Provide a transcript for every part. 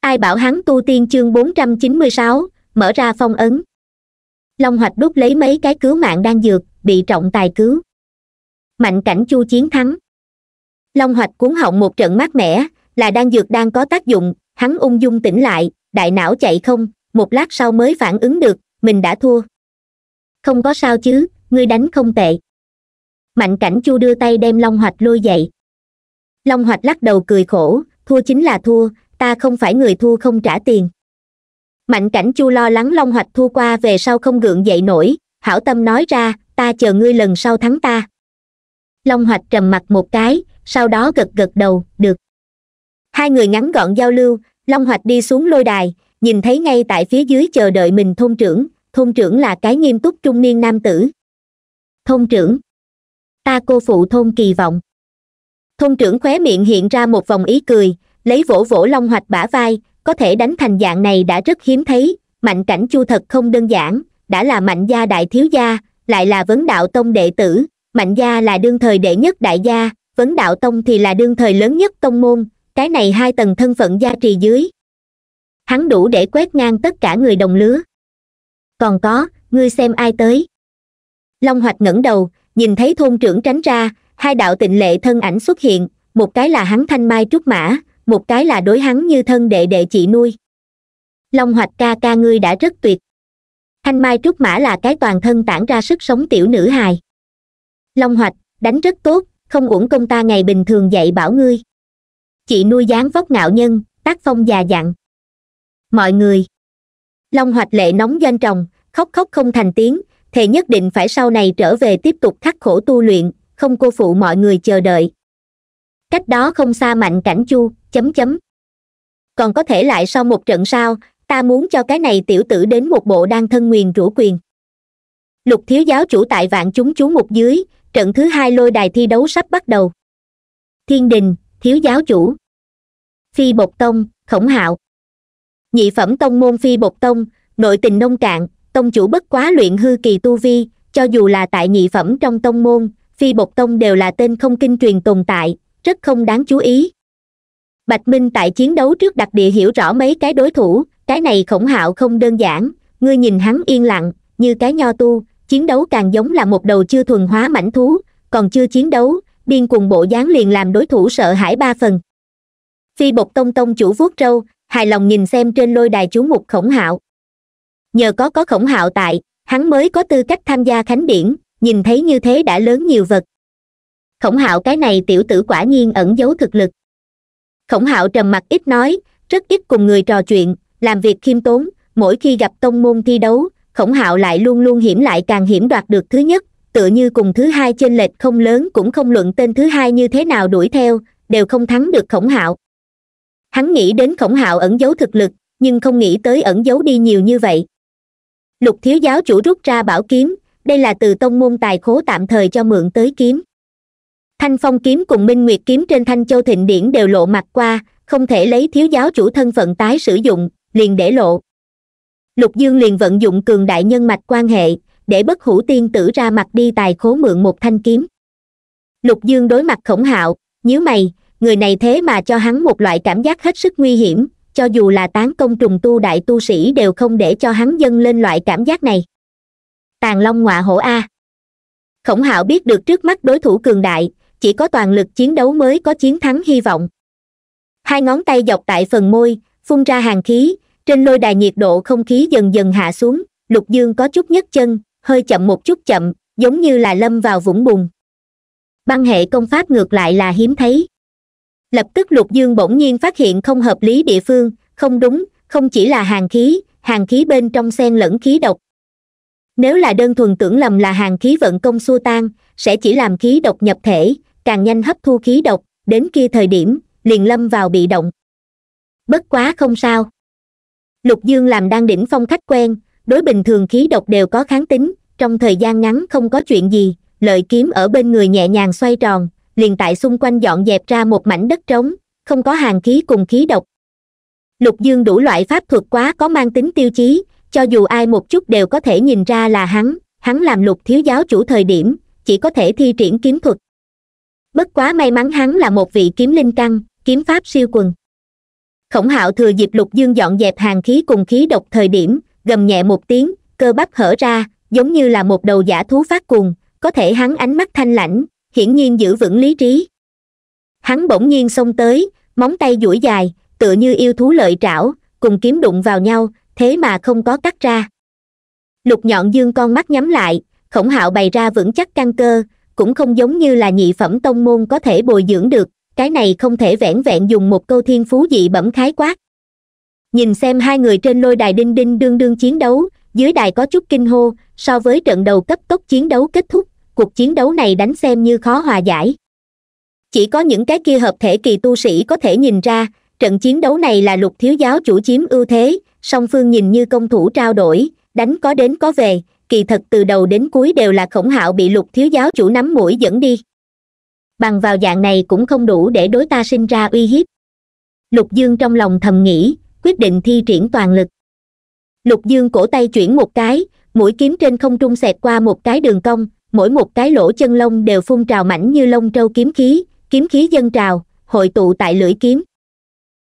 ai bảo hắn tu tiên chương 496, mở ra phong ấn. Long hoạch đút lấy mấy cái cứu mạng đang dược bị trọng tài cứu. Mạnh cảnh chu chiến thắng. Long hoạch cuốn họng một trận mát mẻ là đang dược đang có tác dụng hắn ung dung tỉnh lại đại não chạy không một lát sau mới phản ứng được mình đã thua. Không có sao chứ ngươi đánh không tệ. Mạnh cảnh chu đưa tay đem long hoạch lôi dậy. Long hoạch lắc đầu cười khổ thua chính là thua ta không phải người thua không trả tiền. Mạnh cảnh chu lo lắng long hoạch thua qua về sau không gượng dậy nổi, hảo tâm nói ra, ta chờ ngươi lần sau thắng ta. Long hoạch trầm mặt một cái, sau đó gật gật đầu, được. Hai người ngắn gọn giao lưu, long hoạch đi xuống lôi đài, nhìn thấy ngay tại phía dưới chờ đợi mình thôn trưởng thôn trưởng là cái nghiêm túc trung niên nam tử. Thôn trưởng. Ta cô phụ thôn kỳ vọng. Thôn trưởng khóe miệng hiện ra một vòng ý cười lấy vỗ vỗ long hoạch bả vai, có thể đánh thành dạng này đã rất hiếm thấy. Mạnh cảnh chu thật không đơn giản, đã là mạnh gia đại thiếu gia, lại là vấn đạo tông đệ tử. Mạnh gia là đương thời đệ nhất đại gia, vấn đạo tông thì là đương thời lớn nhất tông môn, cái này hai tầng thân phận gia trì dưới. Hắn đủ để quét ngang tất cả người đồng lứa. Còn có, ngươi xem ai tới. Long hoạch ngẩng đầu, nhìn thấy thôn trưởng tránh ra, hai đạo tịnh lệ thân ảnh xuất hiện, một cái là hắn thanh mai trúc mã một cái là đối hắn như thân đệ đệ chị nuôi. Long hoạch ca ca ngươi đã rất tuyệt. Thanh mai trúc mã là cái toàn thân tản ra sức sống tiểu nữ hài. Long hoạch, đánh rất tốt, không uổng công ta ngày bình thường dạy bảo ngươi. Chị nuôi dáng vóc ngạo nhân, tác phong già dặn. Mọi người. Long hoạch lệ nóng doanh tròng, khóc khóc không thành tiếng, thề nhất định phải sau này trở về tiếp tục khắc khổ tu luyện, không cô phụ mọi người chờ đợi. Cách đó không xa mạnh cảnh chu chấm chấm. Còn có thể lại sau một trận sao, ta muốn cho cái này tiểu tử đến một bộ đan thân nguyền rũ quyền. Lục thiếu giáo chủ tại vạn chúng chú mục dưới, trận thứ hai lôi đài thi đấu sắp bắt đầu. Thiên đình, thiếu giáo chủ. Phi bột tông, khổng hạo. Nhị phẩm tông môn phi bột tông, nội tình nông cạn, tông chủ bất quá luyện hư kỳ tu vi, cho dù là tại nhị phẩm trong tông môn, phi bột tông đều là tên không kinh truyền tồn tại, rất không đáng chú ý bạch minh tại chiến đấu trước đặc địa hiểu rõ mấy cái đối thủ, cái này khổng hạo không đơn giản. Ngươi nhìn hắn yên lặng, như cái nho tu, chiến đấu càng giống là một đầu chưa thuần hóa mảnh thú, còn chưa chiến đấu, điên cùng bộ dáng liền làm đối thủ sợ hãi ba phần. Phi bột tông tông chủ vuốt trâu hài lòng nhìn xem trên lôi đài chú mục khổng hạo. Nhờ có có khổng hạo tại, hắn mới có tư cách tham gia khánh điển, nhìn thấy như thế đã lớn nhiều vật. Khổng hạo cái này tiểu tử quả nhiên ẩn giấu thực lực khổng hạo trầm mặc ít nói, rất ít cùng người trò chuyện, làm việc khiêm tốn, mỗi khi gặp tông môn thi đấu, khổng hạo lại luôn luôn hiểm lại càng hiểm đoạt được thứ nhất, tựa như cùng thứ hai chênh lệch không lớn cũng không luận tên thứ hai như thế nào đuổi theo, đều không thắng được khổng hạo. Hắn nghĩ đến khổng hạo ẩn giấu thực lực, nhưng không nghĩ tới ẩn giấu đi nhiều như vậy. Lục thiếu giáo chủ rút ra bảo kiếm, đây là từ tông môn tài khố tạm thời cho mượn tới kiếm thanh phong kiếm cùng minh nguyệt kiếm trên thanh châu thịnh điển đều lộ mặt qua, không thể lấy thiếu giáo chủ thân phận tái sử dụng, liền để lộ. Lục dương liền vận dụng cường đại nhân mạch quan hệ, để bất hủ tiên tử ra mặt đi tài khố mượn một thanh kiếm. Lục dương đối mặt khổng hạo, nhíu mày, người này thế mà cho hắn một loại cảm giác hết sức nguy hiểm, cho dù là tán công trùng tu đại tu sĩ đều không để cho hắn dâng lên loại cảm giác này. Tàn long ngọa hổ a. Khổng hạo biết được trước mắt đối thủ cường đại chỉ có toàn lực chiến đấu mới có chiến thắng hy vọng. Hai ngón tay dọc tại phần môi, phun ra hàng khí, trên lôi đài nhiệt độ không khí dần dần hạ xuống, lục dương có chút nhấc chân, hơi chậm một chút chậm, giống như là lâm vào vũng bùn. Băng hệ công pháp ngược lại là hiếm thấy. Lập tức lục dương bỗng nhiên phát hiện không hợp lý địa phương, không đúng, không chỉ là hàng khí hàng khí bên trong xen lẫn khí độc. Nếu là đơn thuần tưởng lầm là hàng khí vận công xua tan, sẽ chỉ làm khí độc nhập thể càng nhanh hấp thu khí độc, đến kia thời điểm, liền lâm vào bị động. Bất quá không sao. Lục dương làm đang đỉnh phong khách quen, đối bình thường khí độc đều có kháng tính, trong thời gian ngắn không có chuyện gì, lợi kiếm ở bên người nhẹ nhàng xoay tròn, liền tại xung quanh dọn dẹp ra một mảnh đất trống, không có hàng khí cùng khí độc. Lục dương đủ loại pháp thuật quá có mang tính tiêu chí, cho dù ai một chút đều có thể nhìn ra là hắn hắn làm lục thiếu giáo chủ thời điểm, chỉ có thể thi triển kiếm thuật bất quá may mắn hắn là một vị kiếm linh căn kiếm pháp siêu quần. Khổng hạo thừa dịp lục dương dọn dẹp hàng khí cùng khí độc thời điểm, gầm nhẹ một tiếng, cơ bắp hở ra, giống như là một đầu giả thú phát cuồng, có thể hắn ánh mắt thanh lãnh, hiển nhiên giữ vững lý trí. Hắn bỗng nhiên xông tới, móng tay duỗi dài, tựa như yêu thú lợi trảo, cùng kiếm đụng vào nhau, thế mà không có cắt ra. Lục nhọn dương con mắt nhắm lại, khổng hạo bày ra vững chắc căn cơ cũng không giống như là nhị phẩm tông môn có thể bồi dưỡng được, cái này không thể vẻn vẹn dùng một câu thiên phú dị bẩm khái quát. Nhìn xem hai người trên lôi đài đinh đinh đương đương chiến đấu, dưới đài có chút kinh hô, so với trận đầu cấp tốc chiến đấu kết thúc, cuộc chiến đấu này đánh xem như khó hòa giải. Chỉ có những cái kia hợp thể kỳ tu sĩ có thể nhìn ra, trận chiến đấu này là lục thiếu giáo chủ chiếm ưu thế, song phương nhìn như công thủ trao đổi, đánh có đến có về kỳ thật từ đầu đến cuối đều là khổng hạo bị lục thiếu giáo chủ nắm mũi dẫn đi. Bằng vào dạng này cũng không đủ để đối ta sinh ra uy hiếp. Lục dương trong lòng thầm nghĩ, quyết định thi triển toàn lực. Lục dương cổ tay chuyển một cái, mũi kiếm trên không trung xẹt qua một cái đường cong, mỗi một cái lỗ chân lông đều phun trào mảnh như lông trâu kiếm khí kiếm khí dân trào, hội tụ tại lưỡi kiếm.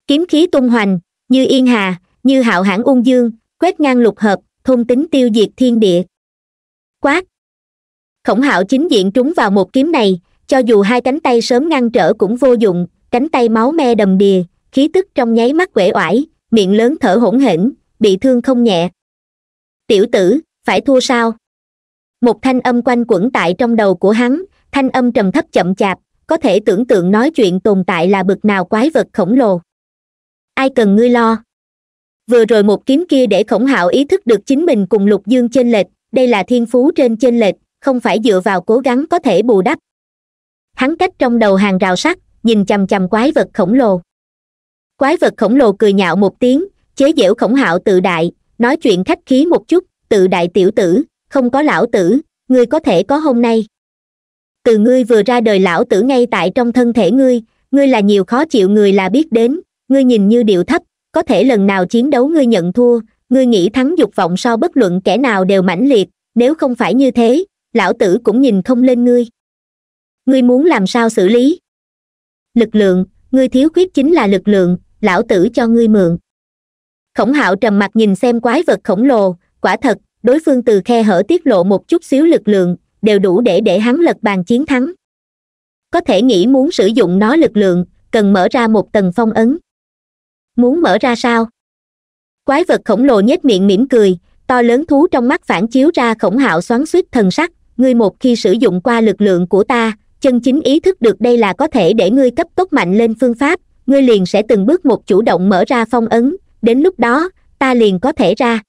Kiếm khí tung hoành, như yên hà, như hạo hãn ung dương, quét ngang lục hợp thôn tính tiêu diệt thiên địa. Quát. Khổng hạo chính diện trúng vào một kiếm này, cho dù hai cánh tay sớm ngăn trở cũng vô dụng, cánh tay máu me đầm đìa, khí tức trong nháy mắt quể oải, miệng lớn thở hổn hển, bị thương không nhẹ. Tiểu tử, phải thua sao? Một thanh âm quanh quẩn tại trong đầu của hắn, thanh âm trầm thấp chậm chạp, có thể tưởng tượng nói chuyện tồn tại là bực nào quái vật khổng lồ. Ai cần ngươi lo? Vừa rồi một kiếm kia để khổng hạo ý thức được chính mình cùng lục dương chênh lệch, đây là thiên phú trên chênh lệch, không phải dựa vào cố gắng có thể bù đắp. Hắn cách trong đầu hàng rào sắt, nhìn chằm chằm quái vật khổng lồ. Quái vật khổng lồ cười nhạo một tiếng, chế giễu khổng hạo tự đại, nói chuyện khách khí một chút, tự đại tiểu tử, không có lão tử, ngươi có thể có hôm nay. Từ ngươi vừa ra đời lão tử ngay tại trong thân thể ngươi ngươi là nhiều khó chịu người là biết đến, ngươi nhìn như điệu thấp có thể lần nào chiến đấu ngươi nhận thua, ngươi nghĩ thắng dục vọng so bất luận kẻ nào đều mãnh liệt, nếu không phải như thế, lão tử cũng nhìn không lên ngươi. Ngươi muốn làm sao xử lý? Lực lượng, ngươi thiếu khuyết chính là lực lượng, lão tử cho ngươi mượn. Khổng hạo trầm mặt nhìn xem quái vật khổng lồ, quả thật, đối phương từ khe hở tiết lộ một chút xíu lực lượng, đều đủ để để hắn lật bàn chiến thắng. Có thể nghĩ muốn sử dụng nó lực lượng, cần mở ra một tầng phong ấn muốn mở ra sao? Quái vật khổng lồ nhếch miệng mỉm cười, to lớn thú trong mắt phản chiếu ra khổng hạo xoắn suýt thần sắc. Ngươi một khi sử dụng qua lực lượng của ta, chân chính ý thức được đây là có thể để ngươi cấp tốc mạnh lên phương pháp. Ngươi liền sẽ từng bước một chủ động mở ra phong ấn. Đến lúc đó, ta liền có thể ra.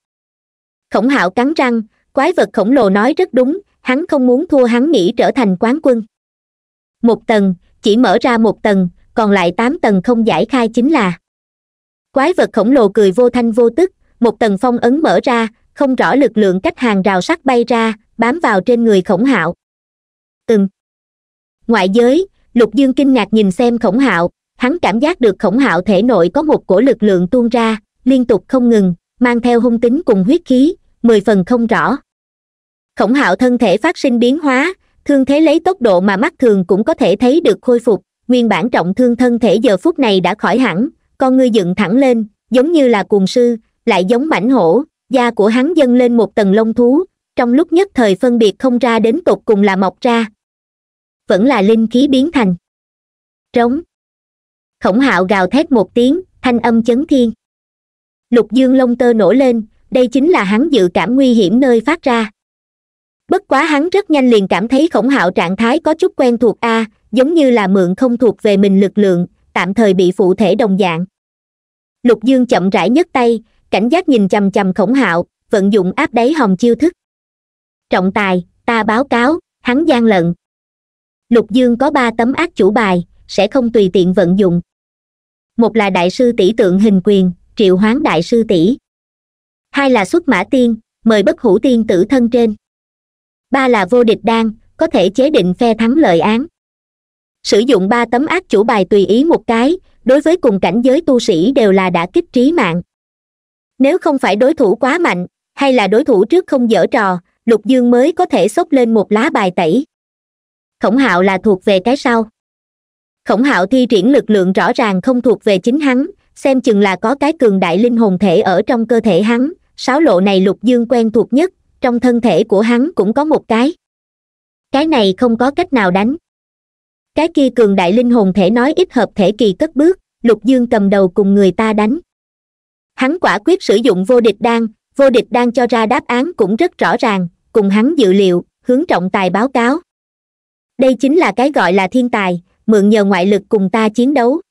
Khổng hạo cắn răng, quái vật khổng lồ nói rất đúng, hắn không muốn thua hắn nghĩ trở thành quán quân. Một tầng, chỉ mở ra một tầng, còn lại tám tầng không giải khai chính là quái vật khổng lồ cười vô thanh vô tức, một tầng phong ấn mở ra, không rõ lực lượng cách hàng rào sắt bay ra, bám vào trên người khổng hạo. Ừm ngoại giới, lục dương kinh ngạc nhìn xem khổng hạo, hắn cảm giác được khổng hạo thể nội có một cổ lực lượng tuôn ra, liên tục không ngừng, mang theo hung tính cùng huyết khí, mười phần không rõ. Khổng hạo thân thể phát sinh biến hóa, thương thế lấy tốc độ mà mắt thường cũng có thể thấy được khôi phục, nguyên bản trọng thương thân thể giờ phút này đã khỏi hẳn con ngươi dựng thẳng lên, giống như là cuồng sư, lại giống mảnh hổ, da của hắn dâng lên một tầng lông thú, trong lúc nhất thời phân biệt không ra đến tột cùng là mọc ra. Vẫn là linh khí biến thành. Trống. Khổng hạo gào thét một tiếng, thanh âm chấn thiên. Lục dương lông tơ nổi lên, đây chính là hắn dự cảm nguy hiểm nơi phát ra. Bất quá hắn rất nhanh liền cảm thấy khổng hạo trạng thái có chút quen thuộc a, giống như là mượn không thuộc về mình lực lượng tạm thời bị phụ thể đồng dạng. Lục dương chậm rãi nhấc tay, cảnh giác nhìn chằm chằm khổng hạo, vận dụng áp đáy hòm chiêu thức. Trọng tài, ta báo cáo, hắn gian lận. Lục dương có ba tấm ác chủ bài, sẽ không tùy tiện vận dụng. Một là đại sư tỷ tượng hình quyền, triệu hoán đại sư tỷ. Hai là xuất mã tiên, mời bất hủ tiên tử thân trên. Ba là vô địch đan, có thể chế định phe thắng lợi án sử dụng ba tấm ác chủ bài tùy ý một cái, đối với cùng cảnh giới tu sĩ đều là đã kích trí mạng. Nếu không phải đối thủ quá mạnh, hay là đối thủ trước không dở trò, lục dương mới có thể xốc lên một lá bài tẩy. Khổng hạo là thuộc về cái sau. Khổng hạo thi triển lực lượng rõ ràng không thuộc về chính hắn, xem chừng là có cái cường đại linh hồn thể ở trong cơ thể hắn, sáo lộ này lục dương quen thuộc nhất, trong thân thể của hắn cũng có một cái. Cái này không có cách nào đánh cái kia cường đại linh hồn thể nói ít hợp thể kỳ cất bước, lục dương cầm đầu cùng người ta đánh. Hắn quả quyết sử dụng vô địch đan, vô địch đan cho ra đáp án cũng rất rõ ràng, cùng hắn dự liệu, hướng trọng tài báo cáo. Đây chính là cái gọi là thiên tài, mượn nhờ ngoại lực cùng ta chiến đấu.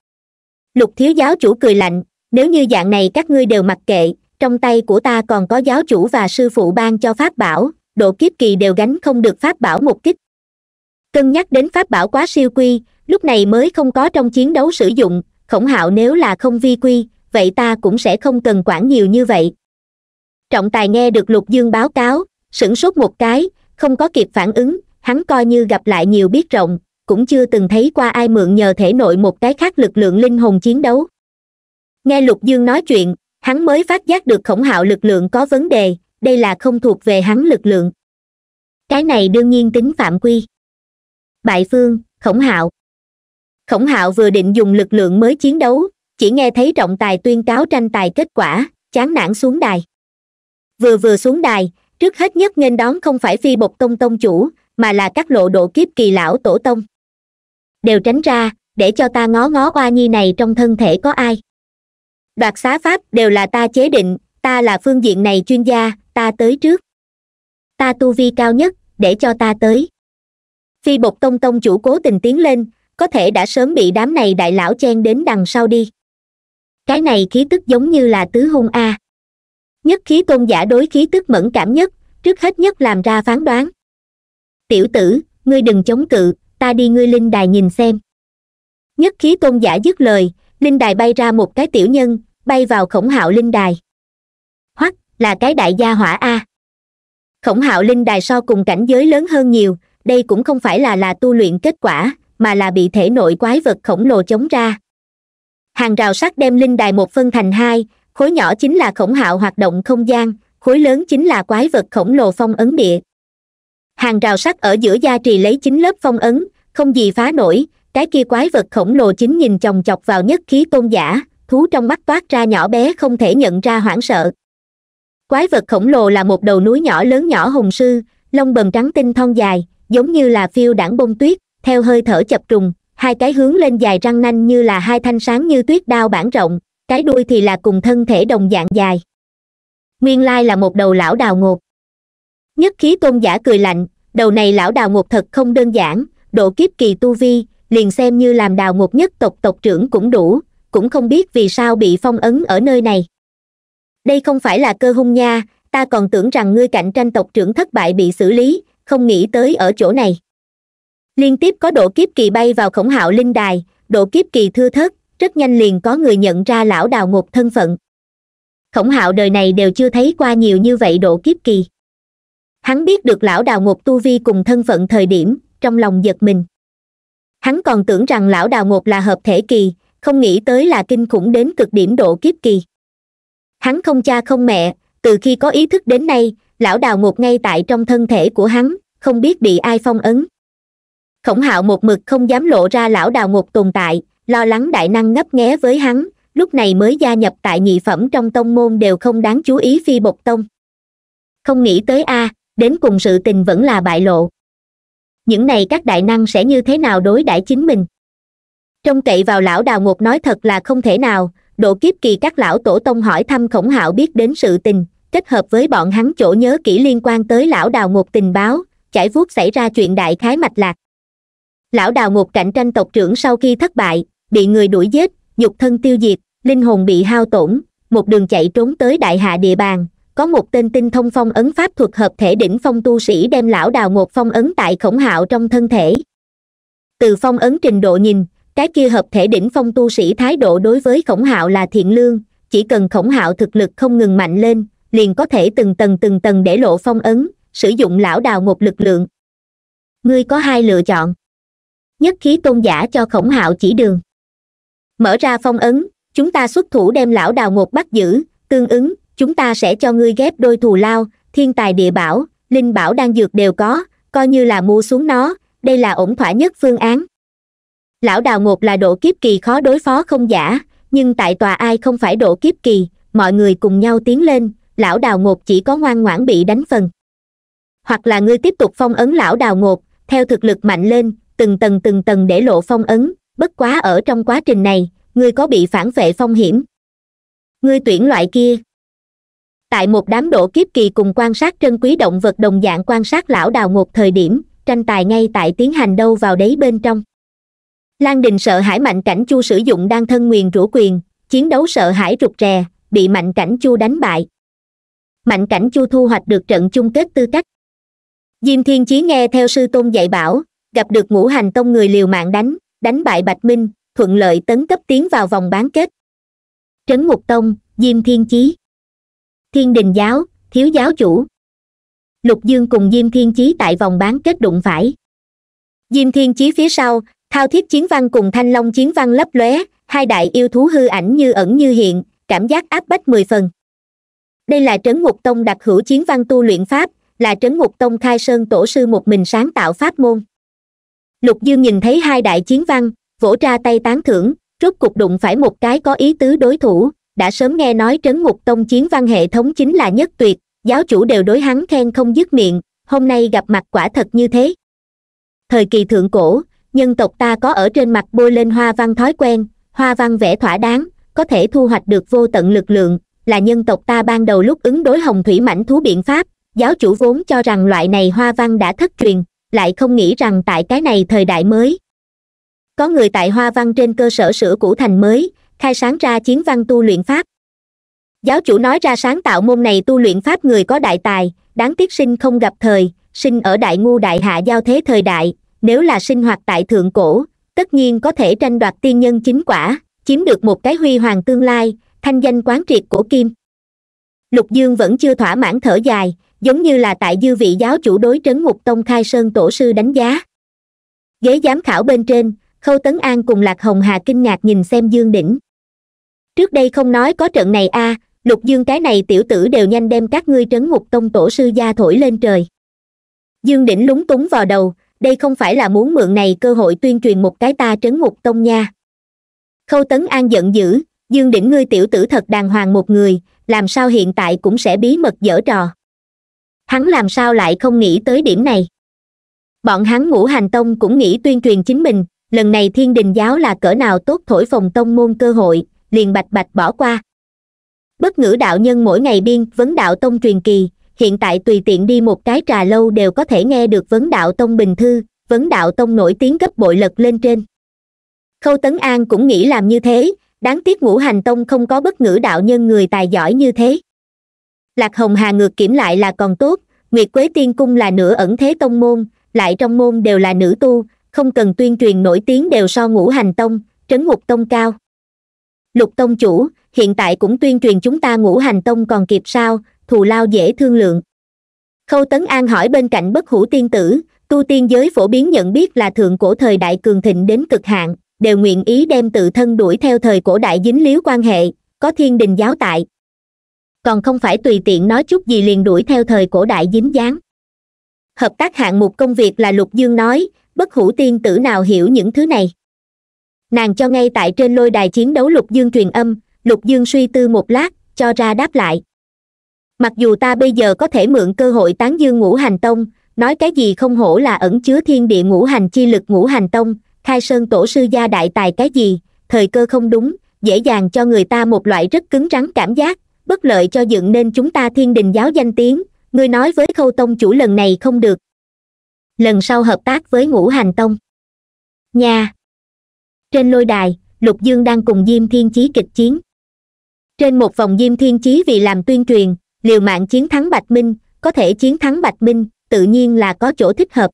Lục thiếu giáo chủ cười lạnh, nếu như dạng này các ngươi đều mặc kệ, trong tay của ta còn có giáo chủ và sư phụ ban cho pháp bảo, độ kiếp kỳ đều gánh không được pháp bảo một kích cân nhắc đến pháp bảo quá siêu quy, lúc này mới không có trong chiến đấu sử dụng, khổng hạo nếu là không vi quy, vậy ta cũng sẽ không cần quản nhiều như vậy. Trọng tài nghe được lục dương báo cáo, sửng sốt một cái, không có kịp phản ứng, hắn coi như gặp lại nhiều biết rộng, cũng chưa từng thấy qua ai mượn nhờ thể nội một cái khác lực lượng linh hồn chiến đấu. Nghe lục dương nói chuyện, hắn mới phát giác được khổng hạo lực lượng có vấn đề, đây là không thuộc về hắn lực lượng. Cái này đương nhiên tính phạm quy bại phương khổng hạo. Khổng hạo vừa định dùng lực lượng mới chiến đấu, chỉ nghe thấy trọng tài tuyên cáo tranh tài kết quả, chán nản xuống đài. Vừa vừa xuống đài, trước hết nhất nghênh đón không phải phi bộc tông tông chủ, mà là các lộ độ kiếp kỳ lão tổ tông. Đều tránh ra, để cho ta ngó ngó oa nhi này trong thân thể có ai. Đoạt xá pháp đều là ta chế định, ta là phương diện này chuyên gia, ta tới trước. Ta tu vi cao nhất, để cho ta tới phi bột tông tông chủ cố tình tiến lên, có thể đã sớm bị đám này đại lão chen đến đằng sau đi. Cái này khí tức giống như là tứ hung a. Nhất khí tôn giả đối khí tức mẫn cảm nhất, trước hết nhất làm ra phán đoán. Tiểu tử, ngươi đừng chống cự, ta đi ngươi linh đài nhìn xem. Nhất khí tôn giả dứt lời, linh đài bay ra một cái tiểu nhân, bay vào khổng hạo linh đài. Hoắc, là cái đại gia hỏa a. Khổng hạo linh đài so cùng cảnh giới lớn hơn nhiều đây cũng không phải là là tu luyện kết quả, mà là bị thể nội quái vật khổng lồ chống ra. Hàng rào sắt đem linh đài một phân thành hai, khối nhỏ chính là khổng hạo hoạt động không gian, khối lớn chính là quái vật khổng lồ phong ấn địa. Hàng rào sắt ở giữa gia trì lấy chín lớp phong ấn, không gì phá nổi, cái kia quái vật khổng lồ chính nhìn chòng chọc vào nhất khí tôn giả, thú trong mắt toát ra nhỏ bé không thể nhận ra hoảng sợ. Quái vật khổng lồ là một đầu núi nhỏ lớn nhỏ hùng sư, lông bầm trắng tinh thon dài giống như là phiêu đảng bông tuyết, theo hơi thở chập trùng, hai cái hướng lên dài răng nanh như là hai thanh sáng như tuyết đao bản rộng, cái đuôi thì là cùng thân thể đồng dạng dài. Nguyên lai là một đầu lão đào ngột. Nhất khí tôn giả cười lạnh, đầu này lão đào ngột thật không đơn giản, độ kiếp kỳ tu vi, liền xem như làm đào ngột nhất tộc tộc trưởng cũng đủ, cũng không biết vì sao bị phong ấn ở nơi này. Đây không phải là cơ hung nha, ta còn tưởng rằng ngươi cạnh tranh tộc trưởng thất bại bị xử lý không nghĩ tới ở chỗ này. Liên tiếp có độ kiếp kỳ bay vào khổng hạo linh đài độ kiếp kỳ thưa thớt, rất nhanh liền có người nhận ra lão đào ngục thân phận. Khổng hạo đời này đều chưa thấy qua nhiều như vậy độ kiếp kỳ. Hắn biết được lão đào ngục tu vi cùng thân phận thời điểm, trong lòng giật mình. Hắn còn tưởng rằng lão đào ngục là hợp thể kỳ, không nghĩ tới là kinh khủng đến cực điểm độ kiếp kỳ. Hắn không cha không mẹ, từ khi có ý thức đến nay lão đào ngột ngay tại trong thân thể của hắn, không biết bị ai phong ấn. Khổng hạo một mực không dám lộ ra lão đào ngột tồn tại, lo lắng đại năng ngấp nghé với hắn, lúc này mới gia nhập tại nhị phẩm trong tông môn đều không đáng chú ý phi bộc tông. Không nghĩ tới a, đến cùng sự tình vẫn là bại lộ. Những này các đại năng sẽ như thế nào đối đãi chính mình? Trông cậy vào lão đào ngột nói thật là không thể nào, độ kiếp kỳ các lão tổ tông hỏi thăm khổng hạo biết đến sự tình kết hợp với bọn hắn chỗ nhớ kỹ liên quan tới lão đào ngột tình báo chải vuốt xảy ra chuyện đại khái mạch lạc. Lão đào ngột cạnh tranh tộc trưởng sau khi thất bại, bị người đuổi giết, nhục thân tiêu diệt, linh hồn bị hao tổn, một đường chạy trốn tới đại hạ địa bàn, có một tên tinh thông phong ấn pháp thuật hợp thể đỉnh phong tu sĩ đem lão đào ngột phong ấn tại khổng hạo trong thân thể. Từ phong ấn trình độ nhìn, cái kia hợp thể đỉnh phong tu sĩ thái độ đối với khổng hạo là thiện lương, chỉ cần khổng hạo thực lực không ngừng mạnh lên liền có thể từng tầng từng tầng để lộ phong ấn, sử dụng lão đào một lực lượng. Ngươi có hai lựa chọn. Nhất khí tôn giả cho khổng hạo chỉ đường. Mở ra phong ấn, chúng ta xuất thủ đem lão đào ngột bắt giữ, tương ứng, chúng ta sẽ cho ngươi ghép đôi thù lao, thiên tài địa bảo, linh bảo đang dược đều có, coi như là mua xuống nó, đây là ổn thỏa nhất phương án. Lão đào ngột là độ kiếp kỳ khó đối phó không giả, nhưng tại tòa ai không phải độ kiếp kỳ, mọi người cùng nhau tiến lên lão đào ngột chỉ có ngoan ngoãn bị đánh phần. Hoặc là ngươi tiếp tục phong ấn lão đào ngột, theo thực lực mạnh lên, từng tầng từng tầng để lộ phong ấn, bất quá ở trong quá trình này, ngươi có bị phản vệ phong hiểm. Ngươi tuyển loại kia. Tại một đám độ kiếp kỳ cùng quan sát trân quý động vật đồng dạng quan sát lão đào ngột thời điểm, tranh tài ngay tại tiến hành đâu vào đấy bên trong. Lan đình sợ hãi mạnh cảnh chu sử dụng đan thân nguyền rũ quyền, chiến đấu sợ hãi rụt rè, bị mạnh cảnh chu đánh bại mạnh cảnh chu thu hoạch được trận chung kết tư cách. Diêm thiên chí nghe theo sư tôn dạy bảo, gặp được ngũ hành tông người liều mạng đánh đánh bại bạch minh, thuận lợi tấn cấp tiến vào vòng bán kết. Trấn ngục tông, diêm thiên chí. Thiên đình giáo, thiếu giáo chủ. Lục dương cùng diêm thiên chí tại vòng bán kết đụng phải. Diêm thiên chí phía sau, thao thiết chiến văn cùng thanh long chiến văn lấp lóe, hai đại yêu thú hư ảnh như ẩn như hiện, cảm giác áp bách mười phần đây là trấn ngục tông đặc hữu chiến văn tu luyện pháp, là trấn ngục tông khai sơn tổ sư một mình sáng tạo pháp môn. Lục dương nhìn thấy hai đại chiến văn, vỗ ra tay tán thưởng, rốt cục đụng phải một cái có ý tứ đối thủ, đã sớm nghe nói trấn ngục tông chiến văn hệ thống chính là nhất tuyệt, giáo chủ đều đối hắn khen không dứt miệng, hôm nay gặp mặt quả thật như thế. Thời kỳ thượng cổ, nhân tộc ta có ở trên mặt bôi lên hoa văn thói quen, hoa văn vẽ thỏa đáng, có thể thu hoạch được vô tận lực lượng là nhân tộc ta ban đầu lúc ứng đối hồng thủy mảnh thú biện pháp. Giáo chủ vốn cho rằng loại này hoa văn đã thất truyền, lại không nghĩ rằng tại cái này thời đại mới. Có người tại hoa văn trên cơ sở sửa cũ thành mới, khai sáng ra chiến văn tu luyện pháp. Giáo chủ nói ra sáng tạo môn này tu luyện pháp người có đại tài, đáng tiếc sinh không gặp thời, sinh ở đại ngu đại hạ giao thế thời đại, nếu là sinh hoạt tại thượng cổ, tất nhiên có thể tranh đoạt tiên nhân chính quả, chiếm được một cái huy hoàng tương lai thanh danh quán triệt của kim. Lục dương vẫn chưa thỏa mãn thở dài, giống như là tại dư vị giáo chủ đối trấn ngục tông khai sơn tổ sư đánh giá. Ghế giám khảo bên trên, khâu tấn an cùng lạc hồng hà kinh ngạc nhìn xem dương đỉnh. Trước đây không nói có trận này a, lục dương cái này tiểu tử đều nhanh đem các ngươi trấn ngục tông tổ sư gia thổi lên trời. Dương đỉnh lúng túng vào đầu, đây không phải là muốn mượn này cơ hội tuyên truyền một cái ta trấn ngục tông nha. Khâu tấn an giận dữ dương đỉnh ngươi tiểu tử thật đàng hoàng một người, làm sao hiện tại cũng sẽ bí mật dở trò. Hắn làm sao lại không nghĩ tới điểm này? Bọn hắn ngũ hành tông cũng nghĩ tuyên truyền chính mình, lần này thiên đình giáo là cỡ nào tốt thổi phòng tông môn cơ hội, liền bạch bạch bỏ qua. Bất ngữ đạo nhân mỗi ngày biên vấn đạo tông truyền kỳ, hiện tại tùy tiện đi một cái trà lâu đều có thể nghe được vấn đạo tông bình thư, vấn đạo tông nổi tiếng gấp bội lật lên trên. Khâu tấn an cũng nghĩ làm như thế đáng tiếc ngũ hành tông không có bất ngữ đạo nhân người tài giỏi như thế. Lạc hồng hà ngược kiểm lại là còn tốt, nguyệt quế tiên cung là nửa ẩn thế tông môn, lại trong môn đều là nữ tu, không cần tuyên truyền nổi tiếng đều so ngũ hành tông, trấn ngục tông cao. Lục tông chủ, hiện tại cũng tuyên truyền chúng ta ngũ hành tông còn kịp sao, thù lao dễ thương lượng. Khâu tấn an hỏi bên cạnh bất hủ tiên tử, tu tiên giới phổ biến nhận biết là thượng cổ thời đại cường thịnh đến cực hạn đều nguyện ý đem tự thân đuổi theo thời cổ đại dính líu quan hệ, có thiên đình giáo tại. Còn không phải tùy tiện nói chút gì liền đuổi theo thời cổ đại dính dáng. Hợp tác hạng mục công việc là lục dương nói, bất hủ tiên tử nào hiểu những thứ này. Nàng cho ngay tại trên lôi đài chiến đấu lục dương truyền âm, lục dương suy tư một lát, cho ra đáp lại. Mặc dù ta bây giờ có thể mượn cơ hội tán dương ngũ hành tông, nói cái gì không hổ là ẩn chứa thiên địa ngũ hành chi lực ngũ hành tông khai sơn tổ sư gia đại tài cái gì? Thời cơ không đúng, dễ dàng cho người ta một loại rất cứng rắn cảm giác. Bất lợi cho dựng nên chúng ta thiên đình giáo danh tiếng. Ngươi nói với khâu tông chủ lần này không được. Lần sau hợp tác với ngũ hành tông. Nha. Trên lôi đài, lục dương đang cùng diêm thiên chí kịch chiến. Trên một vòng diêm thiên chí vì làm tuyên truyền, liều mạng chiến thắng bạch minh, có thể chiến thắng bạch minh, tự nhiên là có chỗ thích hợp.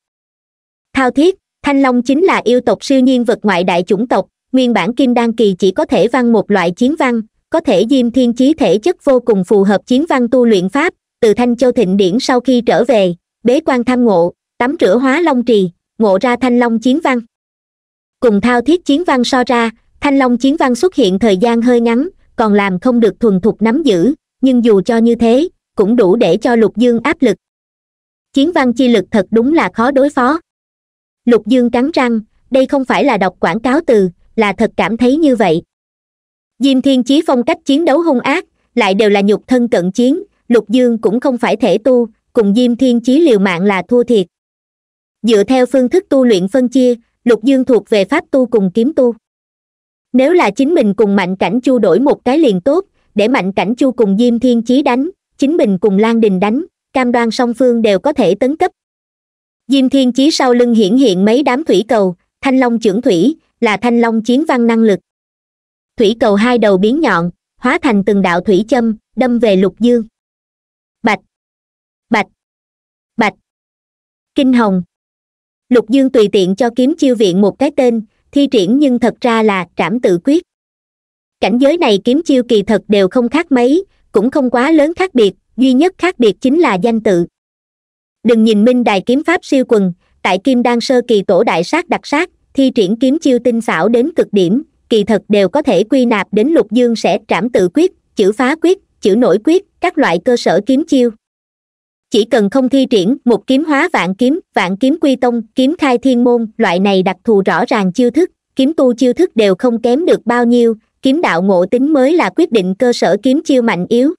Thao thiết thanh long chính là yêu tộc siêu nhiên vật ngoại đại chủng tộc, nguyên bản kim đan kỳ chỉ có thể văn một loại chiến văn, có thể diêm thiên chí thể chất vô cùng phù hợp chiến văn tu luyện pháp, từ thanh châu thịnh điển sau khi trở về, bế quan tham ngộ, tắm rửa hóa long trì, ngộ ra thanh long chiến văn. Cùng thao thiết chiến văn so ra, thanh long chiến văn xuất hiện thời gian hơi ngắn, còn làm không được thuần thục nắm giữ, nhưng dù cho như thế, cũng đủ để cho lục dương áp lực. Chiến văn chi lực thật đúng là khó đối phó lục dương cắn răng, đây không phải là đọc quảng cáo từ, là thật cảm thấy như vậy. Diêm thiên chí phong cách chiến đấu hung ác, lại đều là nhục thân cận chiến, lục dương cũng không phải thể tu, cùng diêm thiên chí liều mạng là thua thiệt. Dựa theo phương thức tu luyện phân chia, lục dương thuộc về pháp tu cùng kiếm tu. Nếu là chính mình cùng mạnh cảnh chu đổi một cái liền tốt, để mạnh cảnh chu cùng diêm thiên chí đánh, chính mình cùng lan đình đánh, cam đoan song phương đều có thể tấn cấp diêm thiên chí sau lưng hiển hiện mấy đám thủy cầu, thanh long trưởng thủy, là thanh long chiến văn năng lực. Thủy cầu hai đầu biến nhọn, hóa thành từng đạo thủy châm, đâm về lục dương. Bạch! Bạch! Bạch! Kinh hồng! Lục dương tùy tiện cho kiếm chiêu viện một cái tên, thi triển nhưng thật ra là trảm tự quyết. Cảnh giới này kiếm chiêu kỳ thật đều không khác mấy, cũng không quá lớn khác biệt, duy nhất khác biệt chính là danh tự đừng nhìn minh đài kiếm pháp siêu quần, tại kim đan sơ kỳ tổ đại sát đặc sát, thi triển kiếm chiêu tinh xảo đến cực điểm, kỳ thật đều có thể quy nạp đến lục dương sẽ trảm tự quyết, chữ phá quyết, chữ nổi quyết, các loại cơ sở kiếm chiêu. Chỉ cần không thi triển một kiếm hóa vạn kiếm vạn kiếm quy tông, kiếm khai thiên môn, loại này đặc thù rõ ràng chiêu thức, kiếm tu chiêu thức đều không kém được bao nhiêu, kiếm đạo ngộ tính mới là quyết định cơ sở kiếm chiêu mạnh yếu.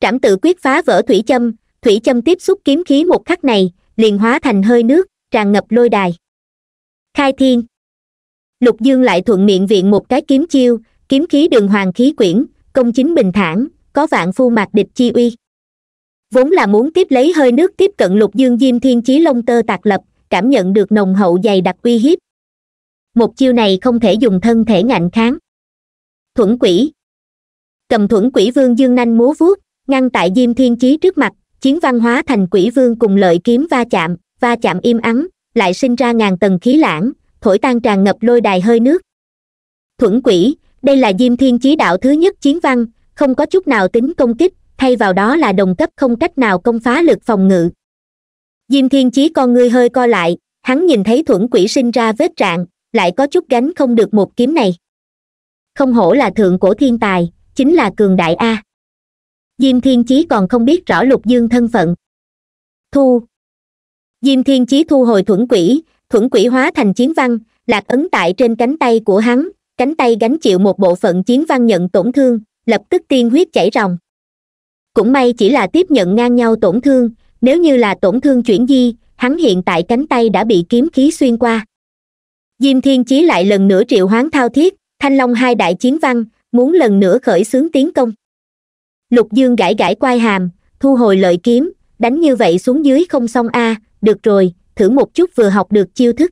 Trảm tự quyết phá vỡ thủy châm thủy châm tiếp xúc kiếm khí một khắc này, liền hóa thành hơi nước, tràn ngập lôi đài. Khai thiên. Lục dương lại thuận miệng viện một cái kiếm chiêu, kiếm khí đường hoàng khí quyển, công chính bình thản, có vạn phu mạc địch chi uy. Vốn là muốn tiếp lấy hơi nước tiếp cận lục dương diêm thiên chí long tơ tạc lập, cảm nhận được nồng hậu dày đặc uy hiếp. Một chiêu này không thể dùng thân thể ngạnh kháng. Thuẫn quỷ. Cầm thuẫn quỷ vương dương nanh múa vuốt, ngăn tại diêm thiên chí trước mặt chiến văn hóa thành quỷ vương cùng lợi kiếm va chạm va chạm im ắng, lại sinh ra ngàn tầng khí lãng, thổi tan tràn ngập lôi đài hơi nước. Thuẫn quỷ, đây là diêm thiên chí đạo thứ nhất chiến văn, không có chút nào tính công kích, thay vào đó là đồng cấp không cách nào công phá lực phòng ngự. Diêm thiên chí con ngươi hơi co lại, hắn nhìn thấy thuẫn quỷ sinh ra vết trạng, lại có chút gánh không được một kiếm này. Không hổ là thượng cổ thiên tài, chính là cường đại a diêm thiên chí còn không biết rõ lục dương thân phận. Thu. Diêm thiên chí thu hồi thuẫn quỷ thuẫn quỷ hóa thành chiến văn, lạc ấn tại trên cánh tay của hắn, cánh tay gánh chịu một bộ phận chiến văn nhận tổn thương, lập tức tiên huyết chảy ròng. Cũng may chỉ là tiếp nhận ngang nhau tổn thương, nếu như là tổn thương chuyển di, hắn hiện tại cánh tay đã bị kiếm khí xuyên qua. Diêm thiên chí lại lần nữa triệu hoán thao thiết, thanh long hai đại chiến văn, muốn lần nữa khởi xướng tiến công lục dương gãi gãi quai hàm, thu hồi lợi kiếm, đánh như vậy xuống dưới không xong a, được rồi, thử một chút vừa học được chiêu thức.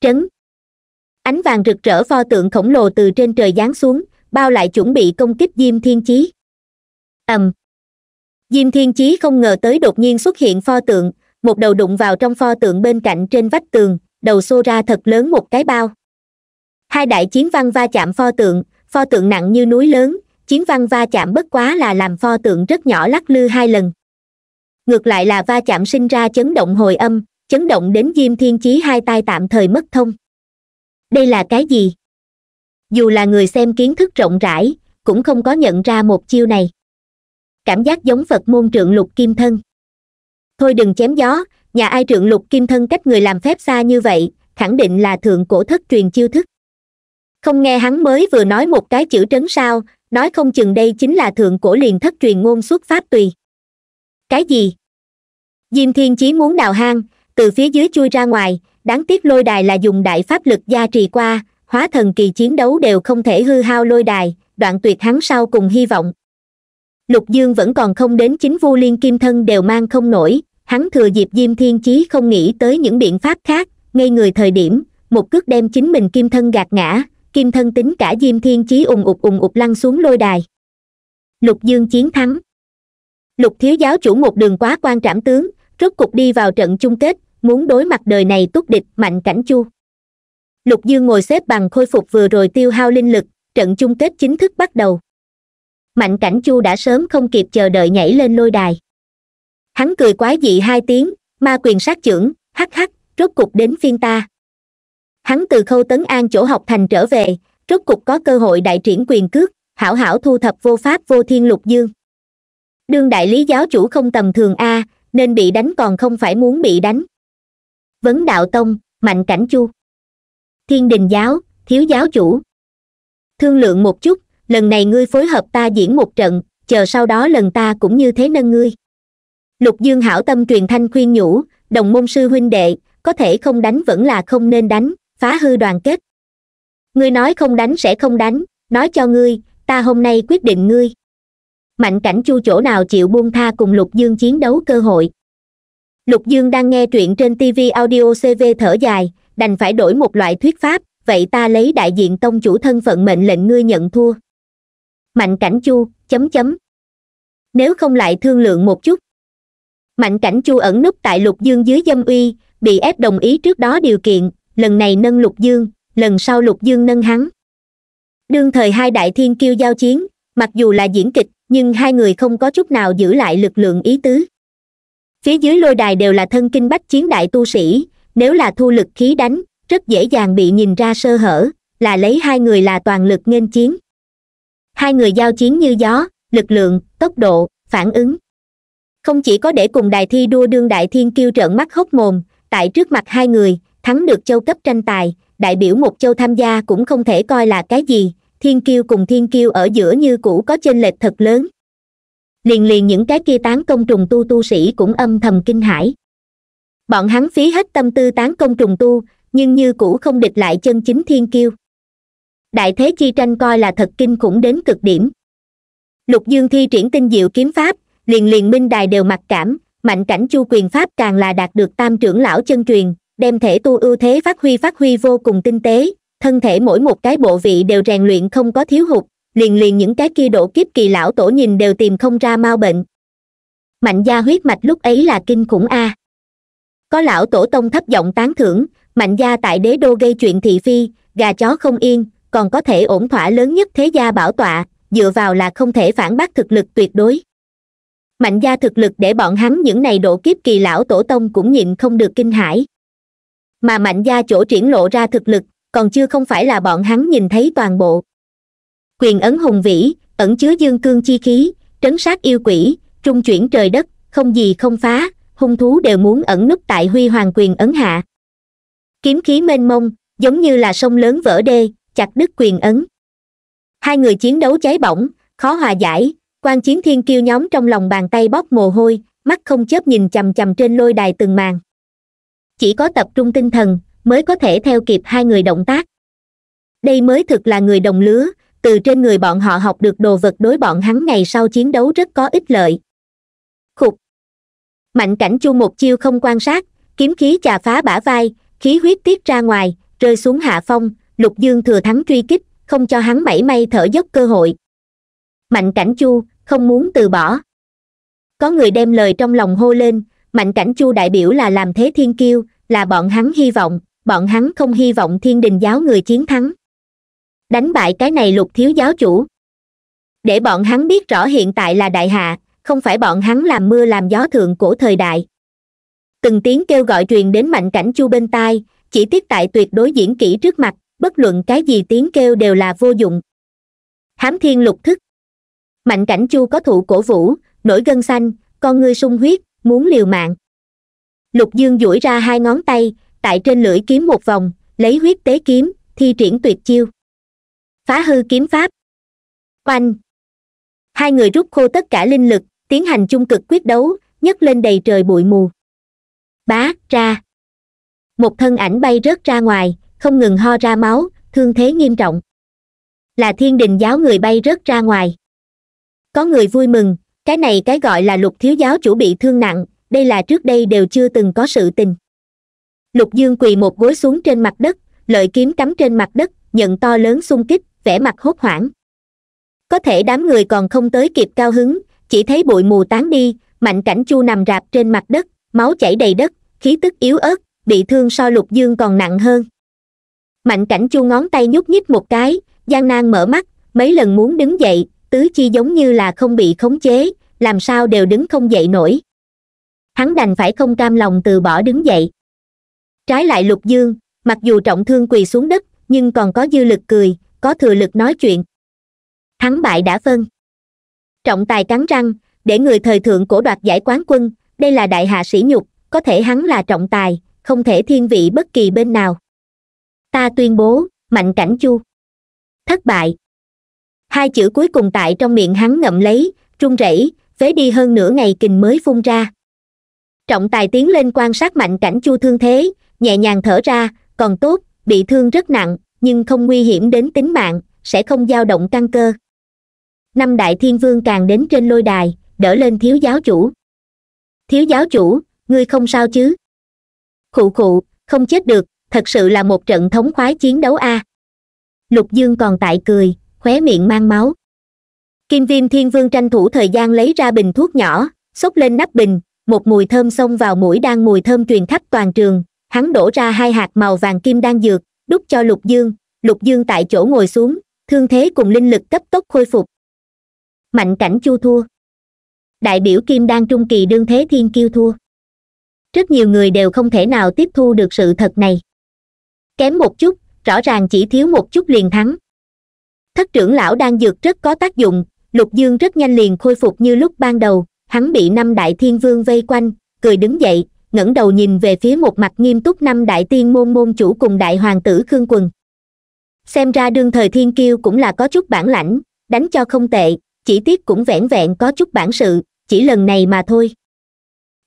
Trấn. Ánh vàng rực rỡ pho tượng khổng lồ từ trên trời giáng xuống, bao lại chuẩn bị công kích diêm thiên chí. Ầm. Diêm thiên chí không ngờ tới đột nhiên xuất hiện pho tượng, một đầu đụng vào trong pho tượng bên cạnh trên vách tường, đầu xô ra thật lớn một cái bao. Hai đại chiến văn va chạm pho tượng pho tượng nặng như núi lớn chiến văn va chạm bất quá là làm pho tượng rất nhỏ lắc lư hai lần. Ngược lại là va chạm sinh ra chấn động hồi âm, chấn động đến diêm thiên chí hai tay tạm thời mất thông. Đây là cái gì? Dù là người xem kiến thức rộng rãi, cũng không có nhận ra một chiêu này. Cảm giác giống phật môn trượng lục kim thân. Thôi đừng chém gió, nhà ai trượng lục kim thân cách người làm phép xa như vậy, khẳng định là thượng cổ thất truyền chiêu thức. Không nghe hắn mới vừa nói một cái chữ trấn sao nói không chừng đây chính là thượng cổ liền thất truyền ngôn xuất pháp tùy. Cái gì? Diêm thiên chí muốn đào hang, từ phía dưới chui ra ngoài, đáng tiếc lôi đài là dùng đại pháp lực gia trì qua, hóa thần kỳ chiến đấu đều không thể hư hao lôi đài, đoạn tuyệt hắn sau cùng hy vọng. Lục dương vẫn còn không đến chính vu liên kim thân đều mang không nổi, hắn thừa dịp diêm thiên chí không nghĩ tới những biện pháp khác ngay người thời điểm, một cước đem chính mình kim thân gạt ngã kim thân tính cả diêm thiên chí ùng ụt ùng ụt lăn xuống lôi đài. Lục dương chiến thắng. Lục thiếu giáo chủ một đường quá quan trảm tướng, rốt cục đi vào trận chung kết, muốn đối mặt đời này túc địch mạnh cảnh chu. Lục dương ngồi xếp bằng khôi phục vừa rồi tiêu hao linh lực, trận chung kết chính thức bắt đầu. Mạnh cảnh chu đã sớm không kịp chờ đợi nhảy lên lôi đài. Hắn cười quái dị hai tiếng, ma quyền sát trưởng hắc hắc, rốt cục đến phiên ta hắn từ khâu tấn an chỗ học thành trở về, rốt cục có cơ hội đại triển quyền cước, hảo hảo thu thập vô pháp vô thiên lục dương. Đương đại lý giáo chủ không tầm thường a, nên bị đánh còn không phải muốn bị đánh. Vấn đạo tông, mạnh cảnh chu. Thiên đình giáo, thiếu giáo chủ. Thương lượng một chút, lần này ngươi phối hợp ta diễn một trận, chờ sau đó lần ta cũng như thế nâng ngươi. Lục dương hảo tâm truyền thanh khuyên nhủ, đồng môn sư huynh đệ, có thể không đánh vẫn là không nên đánh phá hư đoàn kết. Ngươi nói không đánh sẽ không đánh, nói cho ngươi, ta hôm nay quyết định ngươi. Mạnh cảnh chu chỗ nào chịu buông tha cùng lục dương chiến đấu cơ hội. Lục dương đang nghe truyện trên tv audio cv thở dài, đành phải đổi một loại thuyết pháp, vậy ta lấy đại diện tông chủ thân phận mệnh lệnh ngươi nhận thua. Mạnh cảnh chu, chấm chấm. Nếu không lại thương lượng một chút. Mạnh cảnh chu ẩn núp tại lục dương dưới dâm uy, bị ép đồng ý trước đó điều kiện lần này nâng lục dương, lần sau lục dương nâng hắn. Đương thời hai đại thiên kiêu giao chiến, mặc dù là diễn kịch, nhưng hai người không có chút nào giữ lại lực lượng ý tứ. Phía dưới lôi đài đều là thân kinh bách chiến đại tu sĩ, nếu là thu lực khí đánh, rất dễ dàng bị nhìn ra sơ hở, là lấy hai người là toàn lực nghênh chiến. Hai người giao chiến như gió, lực lượng, tốc độ, phản ứng. Không chỉ có để cùng đài thi đua đương đại thiên kiêu trợn mắt hốc mồm, tại trước mặt hai người thắng được châu cấp tranh tài, đại biểu một châu tham gia cũng không thể coi là cái gì, thiên kiêu cùng thiên kiêu ở giữa như cũ có chênh lệch thật lớn. Liền liền những cái kia tán công trùng tu tu sĩ cũng âm thầm kinh hãi. Bọn hắn phí hết tâm tư tán công trùng tu, nhưng như cũ không địch lại chân chính thiên kiêu. Đại thế chi tranh coi là thật kinh khủng đến cực điểm. Lục dương thi triển tinh diệu kiếm pháp, liền liền minh đài đều mặc cảm, mạnh cảnh chu quyền pháp càng là đạt được tam trưởng lão chân truyền đem thể tu ưu thế phát huy phát huy vô cùng tinh tế. Thân thể mỗi một cái bộ vị đều rèn luyện không có thiếu hụt. Liền liền những cái kia độ kiếp kỳ lão tổ nhìn đều tìm không ra mau bệnh. Mạnh gia huyết mạch lúc ấy là kinh khủng a. Có lão tổ tông thấp giọng tán thưởng, mạnh gia tại đế đô gây chuyện thị phi, gà chó không yên, còn có thể ổn thỏa lớn nhất thế gia bảo tọa, dựa vào là không thể phản bác thực lực tuyệt đối. Mạnh gia thực lực để bọn hắn những này độ kiếp kỳ lão tổ tông cũng nhịn không được kinh hãi mà mạnh gia chỗ triển lộ ra thực lực, còn chưa không phải là bọn hắn nhìn thấy toàn bộ. Quyền ấn hùng vĩ, ẩn chứa dương cương chi khí, trấn sát yêu quỷ, trung chuyển trời đất, không gì không phá, hung thú đều muốn ẩn núp tại huy hoàng quyền ấn hạ. Kiếm khí mênh mông, giống như là sông lớn vỡ đê, chặt đứt quyền ấn. Hai người chiến đấu cháy bỏng, khó hòa giải, quan chiến thiên kiêu nhóm trong lòng bàn tay bóp mồ hôi, mắt không chớp nhìn chằm chằm trên lôi đài từng màn chỉ có tập trung tinh thần mới có thể theo kịp hai người động tác. Đây mới thực là người đồng lứa, từ trên người bọn họ học được đồ vật đối bọn hắn ngày sau chiến đấu rất có ích lợi. Khục. Mạnh cảnh chu một chiêu không quan sát, kiếm khí chà phá bả vai, khí huyết tiết ra ngoài, rơi xuống hạ phong, lục dương thừa thắng truy kích, không cho hắn mảy may thở dốc cơ hội. Mạnh cảnh chu không muốn từ bỏ. Có người đem lời trong lòng hô lên mạnh cảnh chu đại biểu là làm thế thiên kiêu, là bọn hắn hy vọng, bọn hắn không hy vọng thiên đình giáo người chiến thắng. Đánh bại cái này lục thiếu giáo chủ. Để bọn hắn biết rõ hiện tại là đại hạ, không phải bọn hắn làm mưa làm gió thượng cổ thời đại. Từng tiếng kêu gọi truyền đến mạnh cảnh chu bên tai, chỉ tiếc tại tuyệt đối diễn kỹ trước mặt, bất luận cái gì tiếng kêu đều là vô dụng. Hám thiên lục thức. Mạnh cảnh chu có thụ cổ vũ, nổi gân xanh, con ngươi sung huyết muốn liều mạng. Lục dương duỗi ra hai ngón tay, tại trên lưỡi kiếm một vòng, lấy huyết tế kiếm, thi triển tuyệt chiêu. Phá hư kiếm pháp. Oanh. Hai người rút khô tất cả linh lực, tiến hành chung cực quyết đấu, nhấc lên đầy trời bụi mù. Bá, ra. Một thân ảnh bay rớt ra ngoài, không ngừng ho ra máu, thương thế nghiêm trọng. Là thiên đình giáo người bay rớt ra ngoài. Có người vui mừng cái này cái gọi là lục thiếu giáo chủ bị thương nặng, đây là trước đây đều chưa từng có sự tình. Lục dương quỳ một gối xuống trên mặt đất, lợi kiếm cắm trên mặt đất nhận to lớn xung kích, vẻ mặt hốt hoảng. Có thể đám người còn không tới kịp cao hứng, chỉ thấy bụi mù tán đi, mạnh cảnh chu nằm rạp trên mặt đất, máu chảy đầy đất, khí tức yếu ớt, bị thương so lục dương còn nặng hơn. Mạnh cảnh chu ngón tay nhúc nhích một cái, gian nan mở mắt, mấy lần muốn đứng dậy, tứ chi giống như là không bị khống chế làm sao đều đứng không dậy nổi. Hắn đành phải không cam lòng từ bỏ đứng dậy. Trái lại lục dương, mặc dù trọng thương quỳ xuống đất, nhưng còn có dư lực cười, có thừa lực nói chuyện. Thắng bại đã phân. Trọng tài cắn răng, để người thời thượng cổ đoạt giải quán quân, đây là đại hạ sĩ nhục, có thể hắn là trọng tài, không thể thiên vị bất kỳ bên nào. Ta tuyên bố, mạnh cảnh chu. Thất bại. Hai chữ cuối cùng tại trong miệng hắn ngậm lấy, run rẩy phế đi hơn nửa ngày kình mới phun ra. Trọng tài tiến lên quan sát mạnh cảnh chu thương thế, nhẹ nhàng thở ra, còn tốt, bị thương rất nặng, nhưng không nguy hiểm đến tính mạng, sẽ không dao động căn cơ. Năm đại thiên vương càng đến trên lôi đài, đỡ lên thiếu giáo chủ. Thiếu giáo chủ, ngươi không sao chứ? Khụ khụ, không chết được, thật sự là một trận thống khoái chiến đấu a. Lục dương còn tại cười, khóe miệng mang máu kim viêm thiên vương tranh thủ thời gian lấy ra bình thuốc nhỏ, xốc lên nắp bình, một mùi thơm xông vào mũi đang mùi thơm truyền khắp toàn trường. Hắn đổ ra hai hạt màu vàng kim đang dược, đút cho lục dương. Lục dương tại chỗ ngồi xuống, thương thế cùng linh lực cấp tốc khôi phục. Mạnh cảnh chu thua. Đại biểu kim đan trung kỳ đương thế thiên kiêu thua. Rất nhiều người đều không thể nào tiếp thu được sự thật này. Kém một chút, rõ ràng chỉ thiếu một chút liền thắng. Thất trưởng lão đang dược rất có tác dụng lục dương rất nhanh liền khôi phục như lúc ban đầu, hắn bị năm đại thiên vương vây quanh, cười đứng dậy, ngẩng đầu nhìn về phía một mặt nghiêm túc năm đại tiên môn môn chủ cùng đại hoàng tử khương quần. Xem ra đương thời thiên kiêu cũng là có chút bản lãnh, đánh cho không tệ, chỉ tiếc cũng vẻn vẹn có chút bản sự, chỉ lần này mà thôi.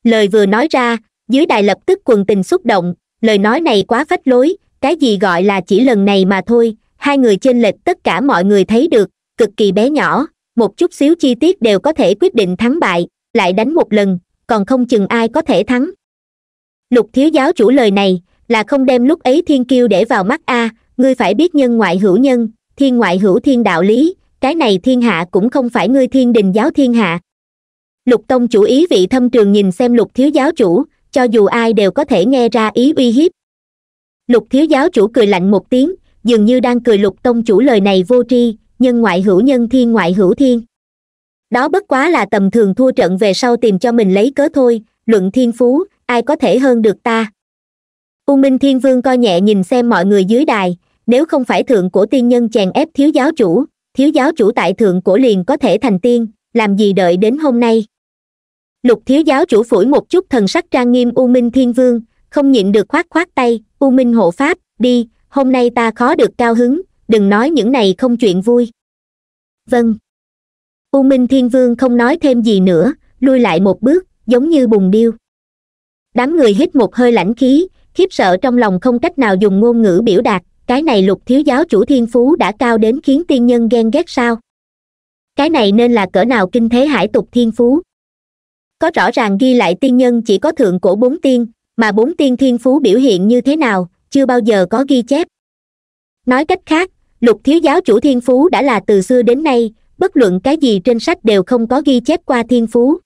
Lời vừa nói ra, dưới đài lập tức quần tình xúc động, lời nói này quá phách lối, cái gì gọi là chỉ lần này mà thôi, hai người chênh lệch tất cả mọi người thấy được, cực kỳ bé nhỏ một chút xíu chi tiết đều có thể quyết định thắng bại, lại đánh một lần, còn không chừng ai có thể thắng. Lục thiếu giáo chủ lời này là không đem lúc ấy thiên kiêu để vào mắt a, ngươi phải biết nhân ngoại hữu nhân, thiên ngoại hữu thiên đạo lý, cái này thiên hạ cũng không phải ngươi thiên đình giáo thiên hạ. Lục tông chủ ý vị thâm trường nhìn xem lục thiếu giáo chủ, cho dù ai đều có thể nghe ra ý uy hiếp. Lục thiếu giáo chủ cười lạnh một tiếng, dường như đang cười lục tông chủ lời này vô tri nhân ngoại hữu nhân thiên ngoại hữu thiên. Đó bất quá là tầm thường thua trận về sau tìm cho mình lấy cớ thôi, luận thiên phú, ai có thể hơn được ta? U minh thiên vương coi nhẹ nhìn xem mọi người dưới đài, nếu không phải thượng cổ tiên nhân chèn ép thiếu giáo chủ, thiếu giáo chủ tại thượng cổ liền có thể thành tiên, làm gì đợi đến hôm nay? Lục thiếu giáo chủ phủi một chút thần sắc trang nghiêm u minh thiên vương, không nhịn được khoát khoát tay, u minh hộ pháp, đi, hôm nay ta khó được cao hứng đừng nói những này không chuyện vui. Vâng. U minh thiên vương không nói thêm gì nữa lui lại một bước, giống như bùng điêu. Đám người hít một hơi lãnh khí, khiếp sợ trong lòng không cách nào dùng ngôn ngữ biểu đạt, cái này lục thiếu giáo chủ thiên phú đã cao đến khiến tiên nhân ghen ghét sao. Cái này nên là cỡ nào kinh thế hải tục thiên phú. Có rõ ràng ghi lại tiên nhân chỉ có thượng cổ bốn tiên, mà bốn tiên thiên phú biểu hiện như thế nào, chưa bao giờ có ghi chép. Nói cách khác lục thiếu giáo chủ thiên phú đã là từ xưa đến nay, bất luận cái gì trên sách đều không có ghi chép qua thiên phú.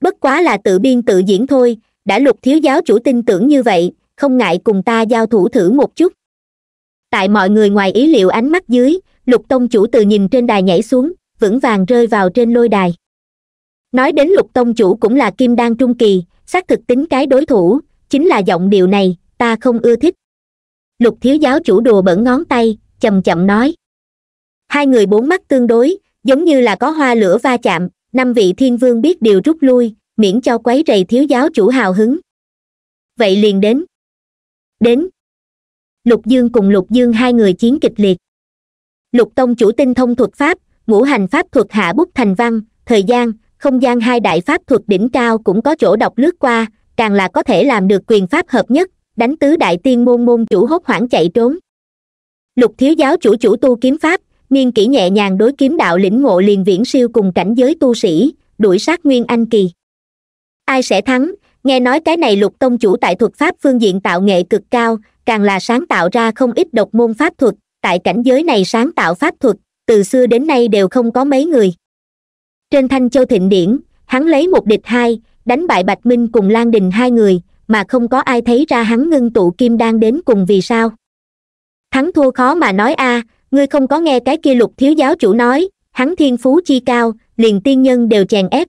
Bất quá là tự biên tự diễn thôi, đã lục thiếu giáo chủ tin tưởng như vậy, không ngại cùng ta giao thủ thử một chút. Tại mọi người ngoài ý liệu ánh mắt dưới, lục tông chủ từ nhìn trên đài nhảy xuống, vững vàng rơi vào trên lôi đài. Nói đến lục tông chủ cũng là kim đan trung kỳ, xác thực tính cái đối thủ, chính là giọng điệu này, ta không ưa thích. Lục thiếu giáo chủ đùa bẩn ngón tay chậm chậm nói. Hai người bốn mắt tương đối, giống như là có hoa lửa va chạm, năm vị thiên vương biết điều rút lui, miễn cho quấy rầy thiếu giáo chủ hào hứng. Vậy liền đến. Đến. Lục dương cùng lục dương hai người chiến kịch liệt. Lục tông chủ tinh thông thuật pháp, ngũ hành pháp thuật hạ bút thành văn, thời gian, không gian hai đại pháp thuật đỉnh cao cũng có chỗ đọc lướt qua, càng là có thể làm được quyền pháp hợp nhất, đánh tứ đại tiên môn môn chủ hốt hoảng chạy trốn lục thiếu giáo chủ chủ tu kiếm pháp niên kỷ nhẹ nhàng đối kiếm đạo lĩnh ngộ liền viễn siêu cùng cảnh giới tu sĩ, đuổi sát nguyên anh kỳ. Ai sẽ thắng? Nghe nói cái này lục tông chủ tại thuật pháp phương diện tạo nghệ cực cao, càng là sáng tạo ra không ít độc môn pháp thuật. Tại cảnh giới này sáng tạo pháp thuật, từ xưa đến nay đều không có mấy người. Trên thanh châu thịnh điển, hắn lấy một địch hai, đánh bại bạch minh cùng lan đình hai người, mà không có ai thấy ra hắn ngưng tụ kim đan đến cùng vì sao thắng thua khó mà nói a, ngươi không có nghe cái kia lục thiếu giáo chủ nói, hắn thiên phú chi cao, liền tiên nhân đều chèn ép.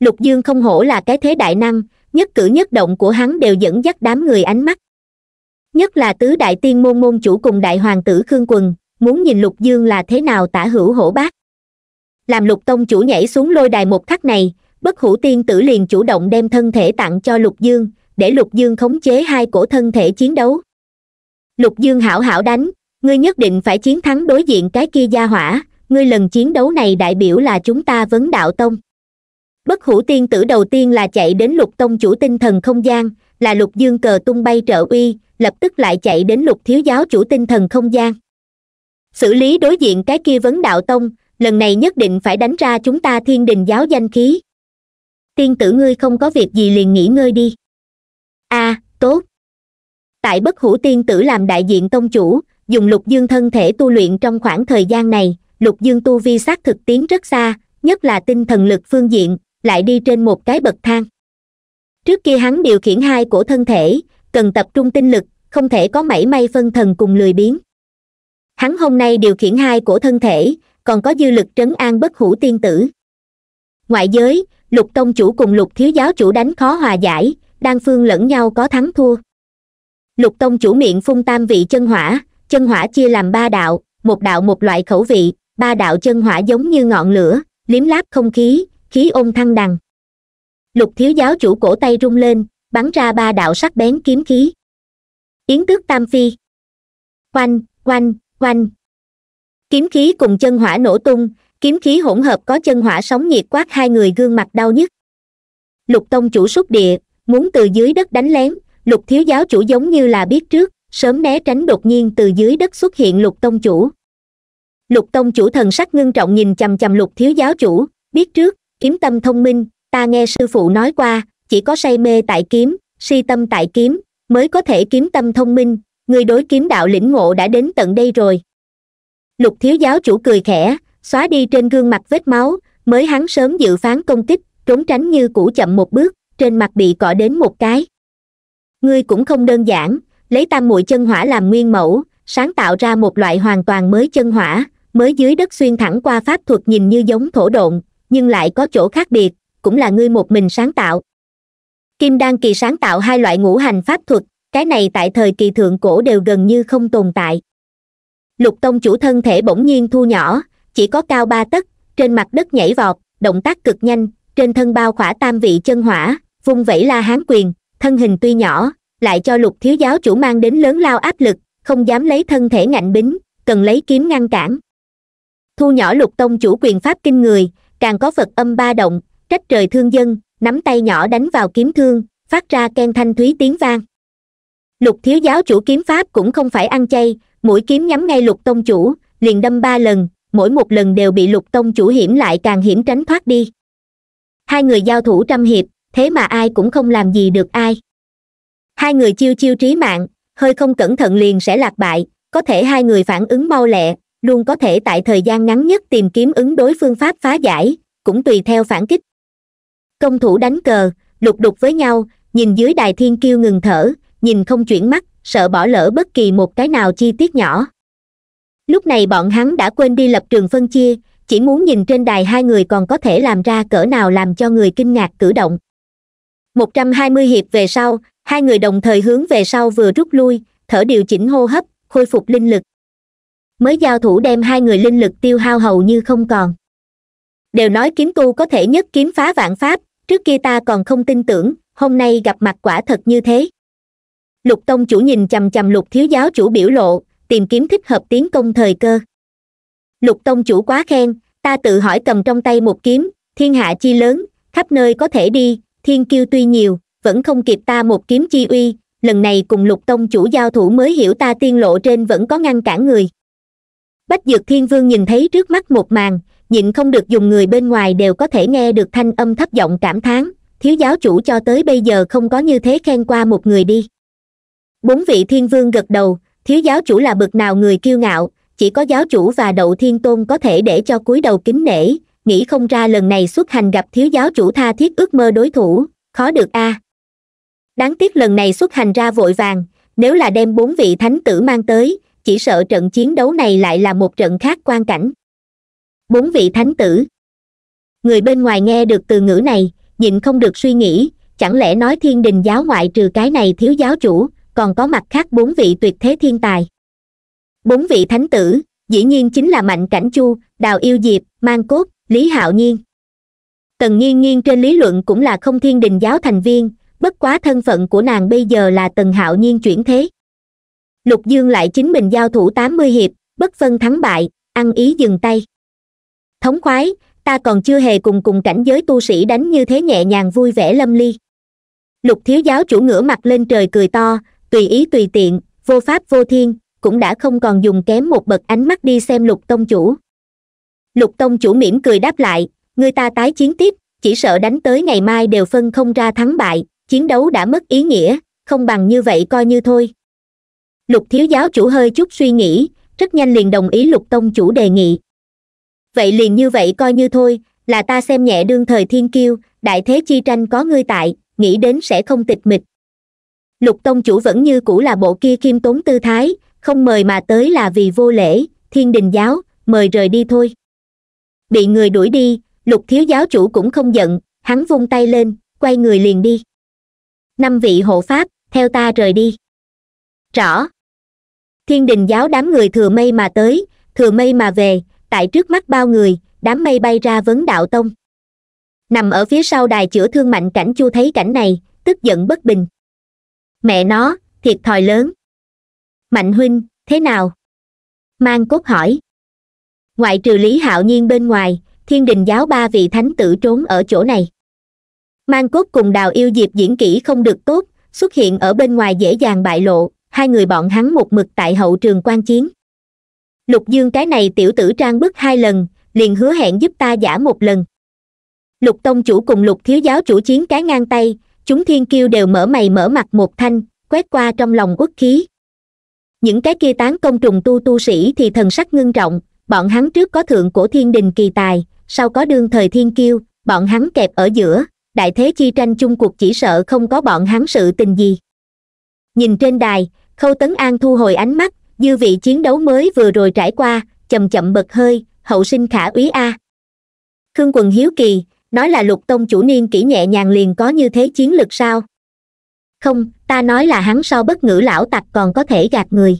Lục dương không hổ là cái thế đại năng, nhất cử nhất động của hắn đều dẫn dắt đám người ánh mắt. Nhất là tứ đại tiên môn môn chủ cùng đại hoàng tử khương quần, muốn nhìn lục dương là thế nào tả hữu hổ bác làm lục tông chủ nhảy xuống lôi đài một khắc này, bất hủ tiên tử liền chủ động đem thân thể tặng cho lục dương, để lục dương khống chế hai cổ thân thể chiến đấu lục dương hảo hảo đánh, ngươi nhất định phải chiến thắng đối diện cái kia gia hỏa, ngươi lần chiến đấu này đại biểu là chúng ta vấn đạo tông. Bất hủ tiên tử đầu tiên là chạy đến lục tông chủ tinh thần không gian, là lục dương cờ tung bay trợ uy, lập tức lại chạy đến lục thiếu giáo chủ tinh thần không gian. Xử lý đối diện cái kia vấn đạo tông, lần này nhất định phải đánh ra chúng ta thiên đình giáo danh khí. Tiên tử ngươi không có việc gì liền nghỉ ngơi đi. A tốt tại bất hủ tiên tử làm đại diện tông chủ, dùng lục dương thân thể tu luyện trong khoảng thời gian này, lục dương tu vi xác thực tiến rất xa, nhất là tinh thần lực phương diện, lại đi trên một cái bậc thang. Trước kia hắn điều khiển hai cổ thân thể, cần tập trung tinh lực, không thể có mảy may phân thần cùng lười biếng. Hắn hôm nay điều khiển hai cổ thân thể, còn có dư lực trấn an bất hủ tiên tử. Ngoại giới, lục tông chủ cùng lục thiếu giáo chủ đánh khó hòa giải, đan phương lẫn nhau có thắng thua lục tông chủ miệng phun tam vị chân hỏa chân hỏa chia làm ba đạo một đạo một loại khẩu vị ba đạo chân hỏa giống như ngọn lửa liếm láp không khí khí ôn thăng đằng. Lục thiếu giáo chủ cổ tay rung lên bắn ra ba đạo sắc bén kiếm khí. Yến tước tam phi. Quanh, quanh, quanh, kiếm khí cùng chân hỏa nổ tung kiếm khí hỗn hợp có chân hỏa sóng nhiệt quát hai người gương mặt đau nhức. Lục tông chủ xúc địa muốn từ dưới đất đánh lén lục thiếu giáo chủ giống như là biết trước, sớm né tránh đột nhiên từ dưới đất xuất hiện lục tông chủ. Lục tông chủ thần sắc ngưng trọng nhìn chằm chằm lục thiếu giáo chủ, biết trước, kiếm tâm thông minh, ta nghe sư phụ nói qua, chỉ có say mê tại kiếm, si tâm tại kiếm, mới có thể kiếm tâm thông minh, người đối kiếm đạo lĩnh ngộ đã đến tận đây rồi. Lục thiếu giáo chủ cười khẽ, xóa đi trên gương mặt vết máu, mới hắn sớm dự phán công kích, trốn tránh như cũ chậm một bước, trên mặt bị cọ đến một cái ngươi cũng không đơn giản. Lấy tam muội chân hỏa làm nguyên mẫu, sáng tạo ra một loại hoàn toàn mới chân hỏa, mới dưới đất xuyên thẳng qua pháp thuật nhìn như giống thổ độn, nhưng lại có chỗ khác biệt, cũng là ngươi một mình sáng tạo. Kim đan kỳ sáng tạo hai loại ngũ hành pháp thuật, cái này tại thời kỳ thượng cổ đều gần như không tồn tại. Lục tông chủ thân thể bỗng nhiên thu nhỏ, chỉ có cao ba tấc, trên mặt đất nhảy vọt, động tác cực nhanh, trên thân bao khỏa tam vị chân hỏa, vung vẩy la hán quyền thân hình tuy nhỏ, lại cho lục thiếu giáo chủ mang đến lớn lao áp lực, không dám lấy thân thể ngạnh bính, cần lấy kiếm ngăn cản. Thu nhỏ lục tông chủ quyền pháp kinh người, càng có phật âm ba động, trách trời thương dân, nắm tay nhỏ đánh vào kiếm thương, phát ra ken thanh thúy tiếng vang. Lục thiếu giáo chủ kiếm pháp cũng không phải ăn chay, mũi kiếm nhắm ngay lục tông chủ, liền đâm ba lần, mỗi một lần đều bị lục tông chủ hiểm lại càng hiểm tránh thoát đi. Hai người giao thủ trăm hiệp thế mà ai cũng không làm gì được ai. Hai người chiêu chiêu trí mạng, hơi không cẩn thận liền sẽ lạc bại, có thể hai người phản ứng mau lẹ, luôn có thể tại thời gian ngắn nhất tìm kiếm ứng đối phương pháp phá giải, cũng tùy theo phản kích. Công thủ đánh cờ, lục đục với nhau, nhìn dưới đài thiên kiêu ngừng thở, nhìn không chuyển mắt, sợ bỏ lỡ bất kỳ một cái nào chi tiết nhỏ. Lúc này bọn hắn đã quên đi lập trường phân chia, chỉ muốn nhìn trên đài hai người còn có thể làm ra cỡ nào làm cho người kinh ngạc cử động một trăm hai mươi hiệp về sau, hai người đồng thời hướng về sau vừa rút lui, thở điều chỉnh hô hấp, khôi phục linh lực. Mới giao thủ đem hai người linh lực tiêu hao hầu như không còn. Đều nói kiếm tu có thể nhất kiếm phá vạn pháp, trước kia ta còn không tin tưởng, hôm nay gặp mặt quả thật như thế. Lục tông chủ nhìn chằm chằm lục thiếu giáo chủ biểu lộ, tìm kiếm thích hợp tiến công thời cơ. Lục tông chủ quá khen, ta tự hỏi cầm trong tay một kiếm, thiên hạ chi lớn, khắp nơi có thể đi thiên kiêu tuy nhiều, vẫn không kịp ta một kiếm chi uy, lần này cùng lục tông chủ giao thủ mới hiểu ta tiên lộ trên vẫn có ngăn cản người. Bách dược thiên vương nhìn thấy trước mắt một màn, nhịn không được dùng người bên ngoài đều có thể nghe được thanh âm thấp giọng cảm thán, thiếu giáo chủ cho tới bây giờ không có như thế khen qua một người đi. Bốn vị thiên vương gật đầu, thiếu giáo chủ là bậc nào người kiêu ngạo, chỉ có giáo chủ và đậu thiên tôn có thể để cho cúi đầu kính nể nghĩ không ra lần này xuất hành gặp thiếu giáo chủ tha thiết ước mơ đối thủ, khó được a. Đáng tiếc lần này xuất hành ra vội vàng, nếu là đem bốn vị thánh tử mang tới, chỉ sợ trận chiến đấu này lại là một trận khác quan cảnh. Bốn vị thánh tử. Người bên ngoài nghe được từ ngữ này, nhịn không được suy nghĩ, chẳng lẽ nói thiên đình giáo ngoại trừ cái này thiếu giáo chủ, còn có mặt khác bốn vị tuyệt thế thiên tài? Bốn vị thánh tử, dĩ nhiên chính là mạnh cảnh chu, đào yêu diệp, mang cốt lý hạo nhiên. Tần nghiên nghiên trên lý luận cũng là không thiên đình giáo thành viên, bất quá thân phận của nàng bây giờ là tần hạo nhiên chuyển thế. Lục dương lại chính mình giao thủ tám mươi hiệp, bất phân thắng bại, ăn ý dừng tay. Thống khoái, ta còn chưa hề cùng cùng cảnh giới tu sĩ đánh như thế nhẹ nhàng vui vẻ lâm ly. Lục thiếu giáo chủ ngửa mặt lên trời cười to, tùy ý tùy tiện, vô pháp vô thiên, cũng đã không còn dùng kém một bậc ánh mắt đi xem lục tông chủ lục tông chủ mỉm cười đáp lại người ta tái chiến tiếp, chỉ sợ đánh tới ngày mai đều phân không ra thắng bại, chiến đấu đã mất ý nghĩa, không bằng như vậy coi như thôi. Lục thiếu giáo chủ hơi chút suy nghĩ, rất nhanh liền đồng ý lục tông chủ đề nghị. Vậy liền như vậy coi như thôi, là ta xem nhẹ đương thời thiên kiêu, đại thế chi tranh có ngươi tại, nghĩ đến sẽ không tịch mịch. Lục tông chủ vẫn như cũ là bộ kia khiêm tốn tư thái, không mời mà tới là vì vô lễ, thiên đình giáo, mời rời đi thôi bị người đuổi đi, lục thiếu giáo chủ cũng không giận, hắn vung tay lên, quay người liền đi. Năm vị hộ pháp, theo ta rời đi. Rõ. Thiên đình giáo đám người thừa mây mà tới, thừa mây mà về, tại trước mắt bao người, đám mây bay ra vấn đạo tông. Nằm ở phía sau đài chữa thương mạnh cảnh chu thấy cảnh này, tức giận bất bình. Mẹ nó, thiệt thòi lớn. Mạnh huynh, thế nào? Mang cốt hỏi ngoại trừ lý hạo nhiên bên ngoài, thiên đình giáo ba vị thánh tử trốn ở chỗ này. Mang cốt cùng đào yêu diệp diễn kỹ không được tốt, xuất hiện ở bên ngoài dễ dàng bại lộ, hai người bọn hắn một mực tại hậu trường quan chiến. Lục dương cái này tiểu tử trang bức hai lần, liền hứa hẹn giúp ta giả một lần. Lục tông chủ cùng lục thiếu giáo chủ chiến cái ngang tay, chúng thiên kiêu đều mở mày mở mặt một thanh, quét qua trong lòng quốc khí. Những cái kia tán công trùng tu tu sĩ thì thần sắc ngưng trọng bọn hắn trước có thượng của thiên đình kỳ tài, sau có đương thời thiên kiêu, bọn hắn kẹp ở giữa, đại thế chi tranh chung cuộc chỉ sợ không có bọn hắn sự tình gì. Nhìn trên đài, khâu tấn an thu hồi ánh mắt, dư vị chiến đấu mới vừa rồi trải qua, chậm chậm bật hơi, hậu sinh khả úy a. Khương quần hiếu kỳ, nói là lục tông chủ niên kỹ nhẹ nhàng liền có như thế chiến lực sao? Không, ta nói là hắn so bất ngữ lão tặc còn có thể gạt người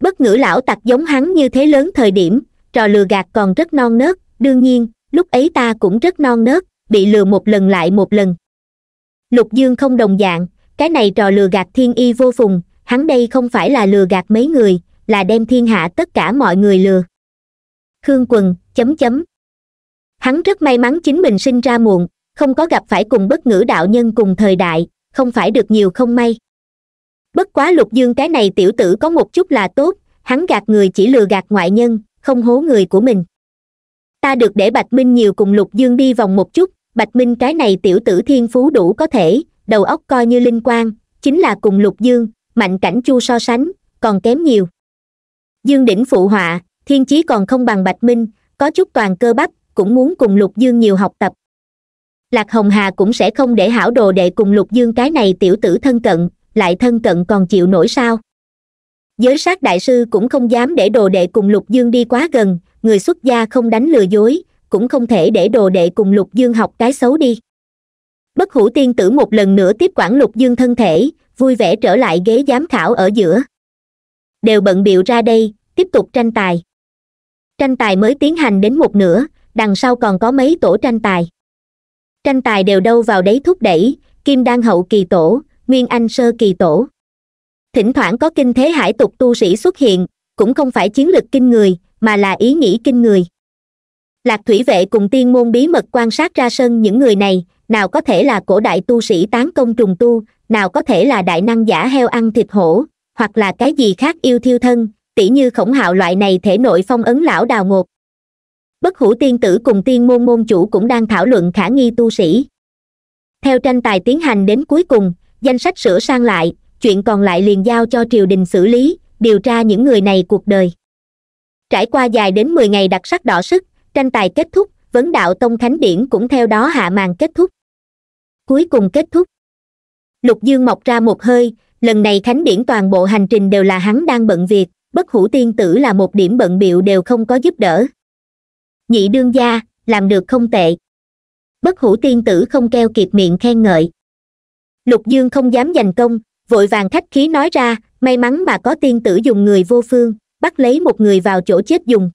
bất ngữ lão tặc giống hắn như thế lớn thời điểm, trò lừa gạt còn rất non nớt, đương nhiên, lúc ấy ta cũng rất non nớt, bị lừa một lần lại một lần. Lục dương không đồng dạng, cái này trò lừa gạt thiên y vô phùng, hắn đây không phải là lừa gạt mấy người, là đem thiên hạ tất cả mọi người lừa. Khương quần, chấm chấm. Hắn rất may mắn chính mình sinh ra muộn, không có gặp phải cùng bất ngữ đạo nhân cùng thời đại, không phải được nhiều không may bất quá lục dương cái này tiểu tử có một chút là tốt, hắn gạt người chỉ lừa gạt ngoại nhân, không hố người của mình. Ta được để bạch minh nhiều cùng lục dương đi vòng một chút, bạch minh cái này tiểu tử thiên phú đủ có thể, đầu óc coi như linh quang, chính là cùng lục dương, mạnh cảnh chu so sánh, còn kém nhiều. Dương đỉnh phụ họa, thiên chí còn không bằng bạch minh, có chút toàn cơ bắp, cũng muốn cùng lục dương nhiều học tập. Lạc hồng hà cũng sẽ không để hảo đồ đệ cùng lục dương cái này tiểu tử thân cận lại thân cận còn chịu nổi sao? Giới sát đại sư cũng không dám để đồ đệ cùng lục dương đi quá gần, người xuất gia không đánh lừa dối, cũng không thể để đồ đệ cùng lục dương học cái xấu đi. Bất hủ tiên tử một lần nữa tiếp quản lục dương thân thể, vui vẻ trở lại ghế giám khảo ở giữa. Đều bận biệu ra đây, tiếp tục tranh tài. Tranh tài mới tiến hành đến một nửa, đằng sau còn có mấy tổ tranh tài. Tranh tài đều đâu vào đấy thúc đẩy, kim đan hậu kỳ tổ nguyên anh sơ kỳ tổ. Thỉnh thoảng có kinh thế hải tục tu sĩ xuất hiện, cũng không phải chiến lực kinh người, mà là ý nghĩ kinh người. Lạc thủy vệ cùng tiên môn bí mật quan sát ra sân những người này, nào có thể là cổ đại tu sĩ tán công trùng tu, nào có thể là đại năng giả heo ăn thịt hổ, hoặc là cái gì khác yêu thiêu thân, tỉ như khổng hạo loại này thể nội phong ấn lão đào ngột. Bất hủ tiên tử cùng tiên môn môn chủ cũng đang thảo luận khả nghi tu sĩ. Theo tranh tài tiến hành đến cuối cùng danh sách sửa sang lại, chuyện còn lại liền giao cho triều đình xử lý, điều tra những người này cuộc đời. Trải qua dài đến mười ngày đặc sắc đỏ sức, tranh tài kết thúc, vấn đạo tông khánh điển cũng theo đó hạ màn kết thúc. Cuối cùng kết thúc. Lục dương mọc ra một hơi, lần này khánh điển toàn bộ hành trình đều là hắn đang bận việc, bất hủ tiên tử là một điểm bận biệu đều không có giúp đỡ. Nhị đương gia, làm được không tệ. Bất hủ tiên tử không keo kiệt miệng khen ngợi lục dương không dám giành công, vội vàng khách khí nói ra, may mắn mà có tiên tử dùng người vô phương, bắt lấy một người vào chỗ chết dùng.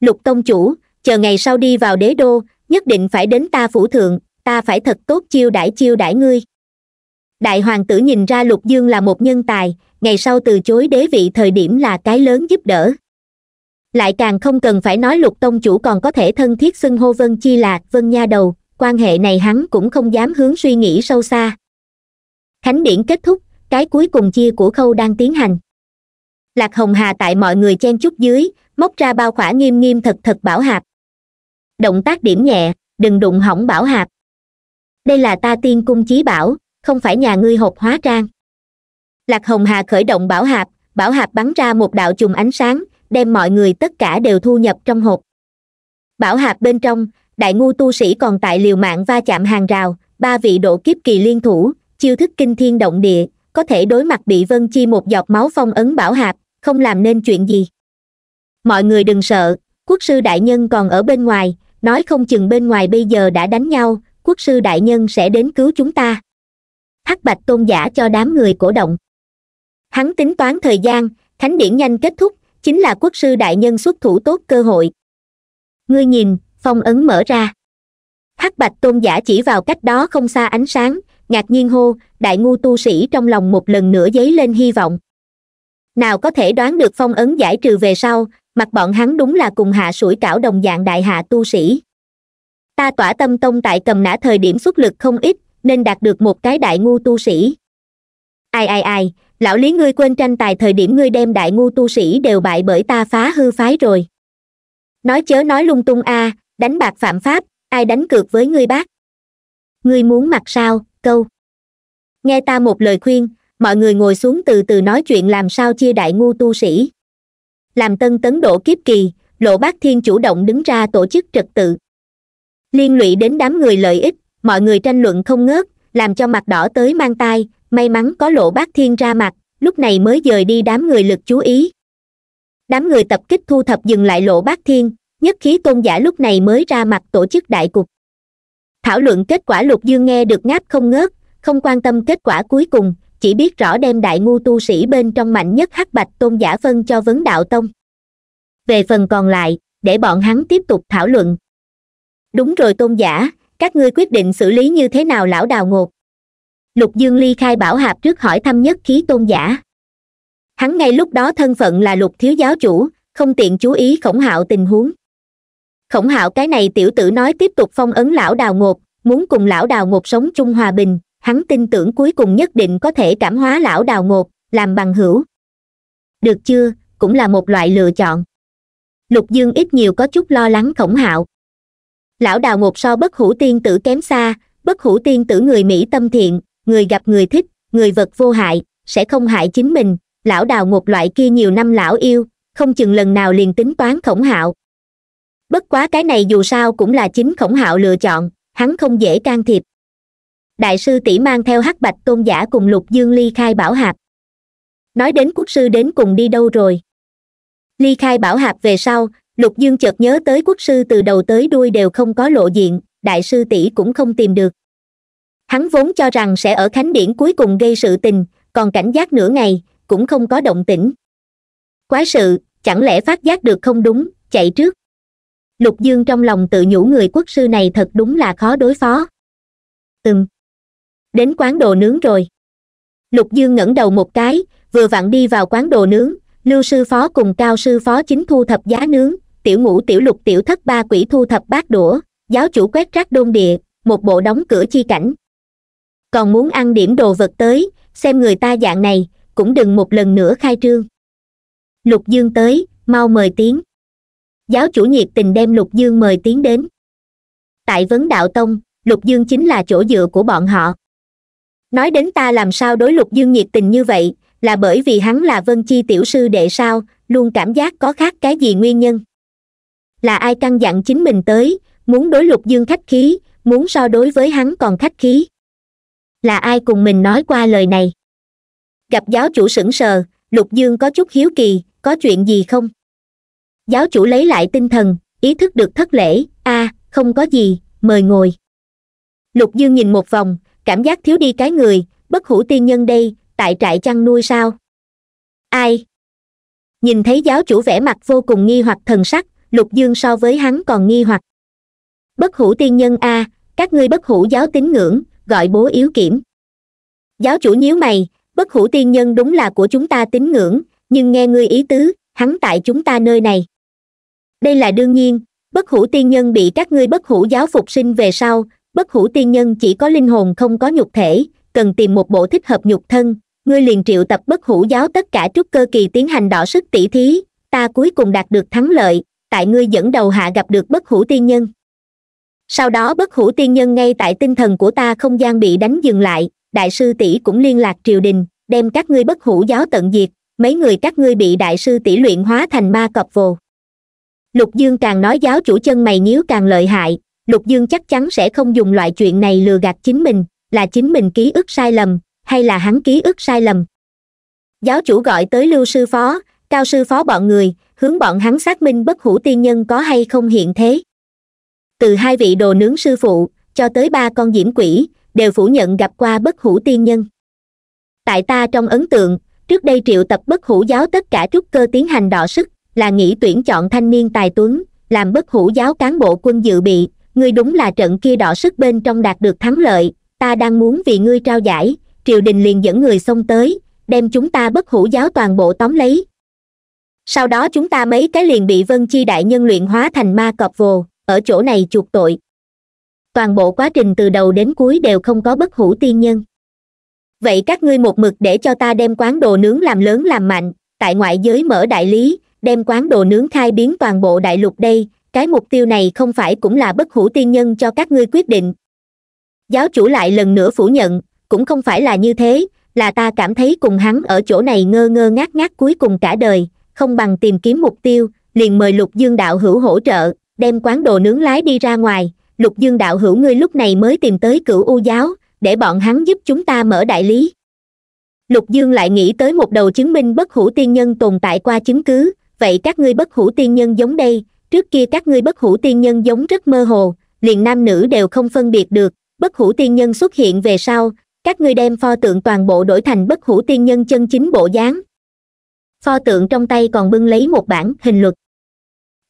Lục tông chủ, chờ ngày sau đi vào đế đô, nhất định phải đến ta phủ thượng, ta phải thật tốt chiêu đãi chiêu đãi ngươi. Đại hoàng tử nhìn ra lục dương là một nhân tài, ngày sau từ chối đế vị thời điểm là cái lớn giúp đỡ. Lại càng không cần phải nói lục tông chủ còn có thể thân thiết xưng hô vân chi là vân nha đầu, quan hệ này hắn cũng không dám hướng suy nghĩ sâu xa khánh điển kết thúc, cái cuối cùng chia của khâu đang tiến hành. Lạc hồng hà tại mọi người chen chút dưới, móc ra bao khỏa nghiêm nghiêm thật thật bảo hạp. Động tác điểm nhẹ, đừng đụng hỏng bảo hạp. Đây là ta tiên cung chí bảo, không phải nhà ngươi hộp hóa trang. Lạc hồng hà khởi động bảo hạp bảo hạp bắn ra một đạo chùm ánh sáng, đem mọi người tất cả đều thu nhập trong hộp. Bảo hạp bên trong, đại ngu tu sĩ còn tại liều mạng va chạm hàng rào, ba vị độ kiếp kỳ liên thủ chiêu thức kinh thiên động địa, có thể đối mặt bị vân chi một giọt máu phong ấn bảo hạp, không làm nên chuyện gì. Mọi người đừng sợ, quốc sư đại nhân còn ở bên ngoài, nói không chừng bên ngoài bây giờ đã đánh nhau, quốc sư đại nhân sẽ đến cứu chúng ta. Hắc bạch tôn giả cho đám người cổ động. Hắn tính toán thời gian khánh điển nhanh kết thúc, chính là quốc sư đại nhân xuất thủ tốt cơ hội. Ngươi nhìn, phong ấn mở ra. Hắc bạch tôn giả chỉ vào cách đó không xa ánh sáng ngạc nhiên hô, đại ngu tu sĩ trong lòng một lần nữa dấy lên hy vọng. Nào có thể đoán được phong ấn giải trừ về sau, mặt bọn hắn đúng là cùng hạ sủi cảo đồng dạng đại hạ tu sĩ. Ta tỏa tâm tông tại cầm nã thời điểm xuất lực không ít, nên đạt được một cái đại ngu tu sĩ. Ai ai ai, lão lý ngươi quên tranh tài thời điểm ngươi đem đại ngu tu sĩ đều bại bởi ta phá hư phái rồi. Nói chớ nói lung tung a, đánh bạc phạm pháp, ai đánh cược với ngươi bác? Ngươi muốn mặt sao? Câu. Nghe ta một lời khuyên, mọi người ngồi xuống từ từ nói chuyện làm sao chia đại ngu tu sĩ. Làm tân tấn độ kiếp kỳ, lộ bác thiên chủ động đứng ra tổ chức trật tự. Liên lụy đến đám người lợi ích, mọi người tranh luận không ngớt, làm cho mặt đỏ tới mang tai, may mắn có lộ bác thiên ra mặt, lúc này mới dời đi đám người lực chú ý. Đám người tập kích thu thập dừng lại lộ bác thiên, nhất khí tôn giả lúc này mới ra mặt tổ chức đại cục thảo luận kết quả lục dương nghe được ngáp không ngớt, không quan tâm kết quả cuối cùng, chỉ biết rõ đem đại ngu tu sĩ bên trong mạnh nhất hắc bạch tôn giả phân cho vấn đạo tông. Về phần còn lại, để bọn hắn tiếp tục thảo luận. Đúng rồi tôn giả, các ngươi quyết định xử lý như thế nào lão đào ngột? Lục dương ly khai bảo hạp trước hỏi thăm nhất khí tôn giả. Hắn ngay lúc đó thân phận là lục thiếu giáo chủ, không tiện chú ý khổng hạo tình huống khổng hạo cái này tiểu tử nói tiếp tục phong ấn lão đào ngột, muốn cùng lão đào ngột sống chung hòa bình, hắn tin tưởng cuối cùng nhất định có thể cảm hóa lão đào ngột, làm bằng hữu. Được chưa, cũng là một loại lựa chọn. Lục dương ít nhiều có chút lo lắng khổng hạo. Lão đào ngột so bất hủ tiên tử kém xa, bất hủ tiên tử người mỹ tâm thiện, người gặp người thích, người vật vô hại, sẽ không hại chính mình. Lão đào ngột loại kia nhiều năm lão yêu, không chừng lần nào liền tính toán khổng hạo bất quá cái này dù sao cũng là chính khổng hạo lựa chọn, hắn không dễ can thiệp. Đại sư tỷ mang theo hắc bạch tôn giả cùng lục dương ly khai bảo hạp. Nói đến quốc sư đến cùng đi đâu rồi? Ly khai bảo hạp về sau, lục dương chợt nhớ tới quốc sư từ đầu tới đuôi đều không có lộ diện, đại sư tỷ cũng không tìm được. Hắn vốn cho rằng sẽ ở khánh điển cuối cùng gây sự tình, còn cảnh giác nửa ngày, cũng không có động tĩnh. Quái sự, chẳng lẽ phát giác được không đúng, chạy trước lục dương trong lòng tự nhủ người quốc sư này thật đúng là khó đối phó. Từng đến quán đồ nướng rồi. Lục dương ngẩng đầu một cái, vừa vặn đi vào quán đồ nướng, lưu sư phó cùng cao sư phó chính thu thập giá nướng, tiểu ngũ, tiểu lục, tiểu thất, ba quỷ thu thập bát đũa, giáo chủ quét rác đôn địa, một bộ đóng cửa chi cảnh. Còn muốn ăn điểm đồ vật tới, xem người ta dạng này, cũng đừng một lần nữa khai trương. Lục dương tới, mau mời tiếng giáo chủ nhiệt tình đem lục dương mời tiến đến. Tại vấn đạo tông, lục dương chính là chỗ dựa của bọn họ. Nói đến ta làm sao đối lục dương nhiệt tình như vậy, là bởi vì hắn là vân chi tiểu sư đệ sao, luôn cảm giác có khác cái gì nguyên nhân. Là ai căn dặn chính mình tới, muốn đối lục dương khách khí, muốn so đối với hắn còn khách khí. Là ai cùng mình nói qua lời này? Gặp giáo chủ sững sờ, lục dương có chút hiếu kỳ, có chuyện gì không? Giáo chủ lấy lại tinh thần, ý thức được thất lễ, a, không có gì, mời ngồi. Lục dương nhìn một vòng, cảm giác thiếu đi cái người, bất hủ tiên nhân đây, tại trại chăn nuôi sao? Ai? Nhìn thấy giáo chủ vẻ mặt vô cùng nghi hoặc thần sắc, lục dương so với hắn còn nghi hoặc. Bất hủ tiên nhân a, các ngươi bất hủ giáo tín ngưỡng, gọi bố yếu kiểm. Giáo chủ nhíu mày, bất hủ tiên nhân đúng là của chúng ta tín ngưỡng, nhưng nghe ngươi ý tứ, hắn tại chúng ta nơi này đây là đương nhiên, bất hủ tiên nhân bị các ngươi bất hủ giáo phục sinh về sau, bất hủ tiên nhân chỉ có linh hồn không có nhục thể, cần tìm một bộ thích hợp nhục thân, ngươi liền triệu tập bất hủ giáo tất cả trúc cơ kỳ tiến hành đỏ sức tỷ thí, ta cuối cùng đạt được thắng lợi, tại ngươi dẫn đầu hạ gặp được bất hủ tiên nhân. Sau đó bất hủ tiên nhân ngay tại tinh thần của ta không gian bị đánh dừng lại, đại sư tỷ cũng liên lạc triều đình, đem các ngươi bất hủ giáo tận diệt, mấy người các ngươi bị đại sư tỷ luyện hóa thành ma cọp vồ lục dương càng nói giáo chủ chân mày nhíu càng lợi hại, lục dương chắc chắn sẽ không dùng loại chuyện này lừa gạt chính mình, là chính mình ký ức sai lầm, hay là hắn ký ức sai lầm. Giáo chủ gọi tới lưu sư phó, cao sư phó bọn người, hướng bọn hắn xác minh bất hủ tiên nhân có hay không hiện thế. Từ hai vị đồ nướng sư phụ, cho tới ba con diễm quỷ, đều phủ nhận gặp qua bất hủ tiên nhân. Tại ta trong ấn tượng, trước đây triệu tập bất hủ giáo tất cả trúc cơ tiến hành đọ sức là nghĩ tuyển chọn thanh niên tài tuấn, làm bất hủ giáo cán bộ quân dự bị, ngươi đúng là trận kia đỏ sức bên trong đạt được thắng lợi, ta đang muốn vì ngươi trao giải, triều đình liền dẫn người xông tới, đem chúng ta bất hủ giáo toàn bộ tóm lấy. Sau đó chúng ta mấy cái liền bị vân chi đại nhân luyện hóa thành ma cọp vồ, ở chỗ này chuộc tội. Toàn bộ quá trình từ đầu đến cuối đều không có bất hủ tiên nhân. Vậy các ngươi một mực để cho ta đem quán đồ nướng làm lớn làm mạnh, tại ngoại giới mở đại lý đem quán đồ nướng khai biến toàn bộ đại lục đây, cái mục tiêu này không phải cũng là bất hủ tiên nhân cho các ngươi quyết định. Giáo chủ lại lần nữa phủ nhận, cũng không phải là như thế, là ta cảm thấy cùng hắn ở chỗ này ngơ ngơ ngác ngác cuối cùng cả đời, không bằng tìm kiếm mục tiêu, liền mời lục dương đạo hữu hỗ trợ, đem quán đồ nướng lái đi ra ngoài. Lục dương đạo hữu ngươi lúc này mới tìm tới cửu u giáo, để bọn hắn giúp chúng ta mở đại lý. Lục dương lại nghĩ tới một đầu chứng minh bất hủ tiên nhân tồn tại qua chứng cứ vậy các ngươi bất hủ tiên nhân giống đây, trước kia các ngươi bất hủ tiên nhân giống rất mơ hồ, liền nam nữ đều không phân biệt được, bất hủ tiên nhân xuất hiện về sau, các ngươi đem pho tượng toàn bộ đổi thành bất hủ tiên nhân chân chính bộ dáng. Pho tượng trong tay còn bưng lấy một bản hình luật.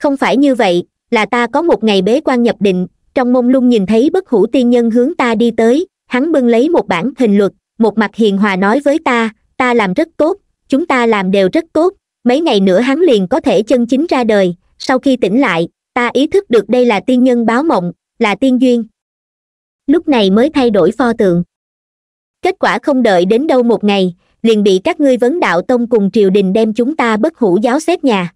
Không phải như vậy, là ta có một ngày bế quan nhập định, trong mông lung nhìn thấy bất hủ tiên nhân hướng ta đi tới, hắn bưng lấy một bản hình luật, một mặt hiền hòa nói với ta ta làm rất tốt, chúng ta làm đều rất tốt mấy ngày nữa hắn liền có thể chân chính ra đời. Sau khi tỉnh lại, ta ý thức được đây là tiên nhân báo mộng, là tiên duyên. Lúc này mới thay đổi pho tượng. Kết quả không đợi đến đâu một ngày, liền bị các ngươi vấn đạo tông cùng triều đình đem chúng ta bất hủ giáo xét nhà.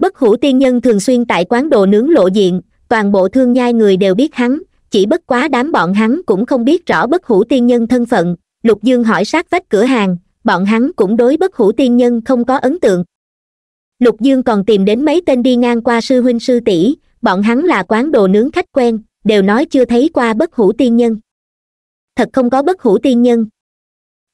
Bất hủ tiên nhân thường xuyên tại quán đồ nướng lộ diện, toàn bộ thương nhai người đều biết hắn, chỉ bất quá đám bọn hắn cũng không biết rõ bất hủ tiên nhân thân phận. Lục dương hỏi sát vách cửa hàng bọn hắn cũng đối bất hủ tiên nhân không có ấn tượng. Lục dương còn tìm đến mấy tên đi ngang qua sư huynh sư tỷ, bọn hắn là quán đồ nướng khách quen, đều nói chưa thấy qua bất hủ tiên nhân. Thật không có bất hủ tiên nhân.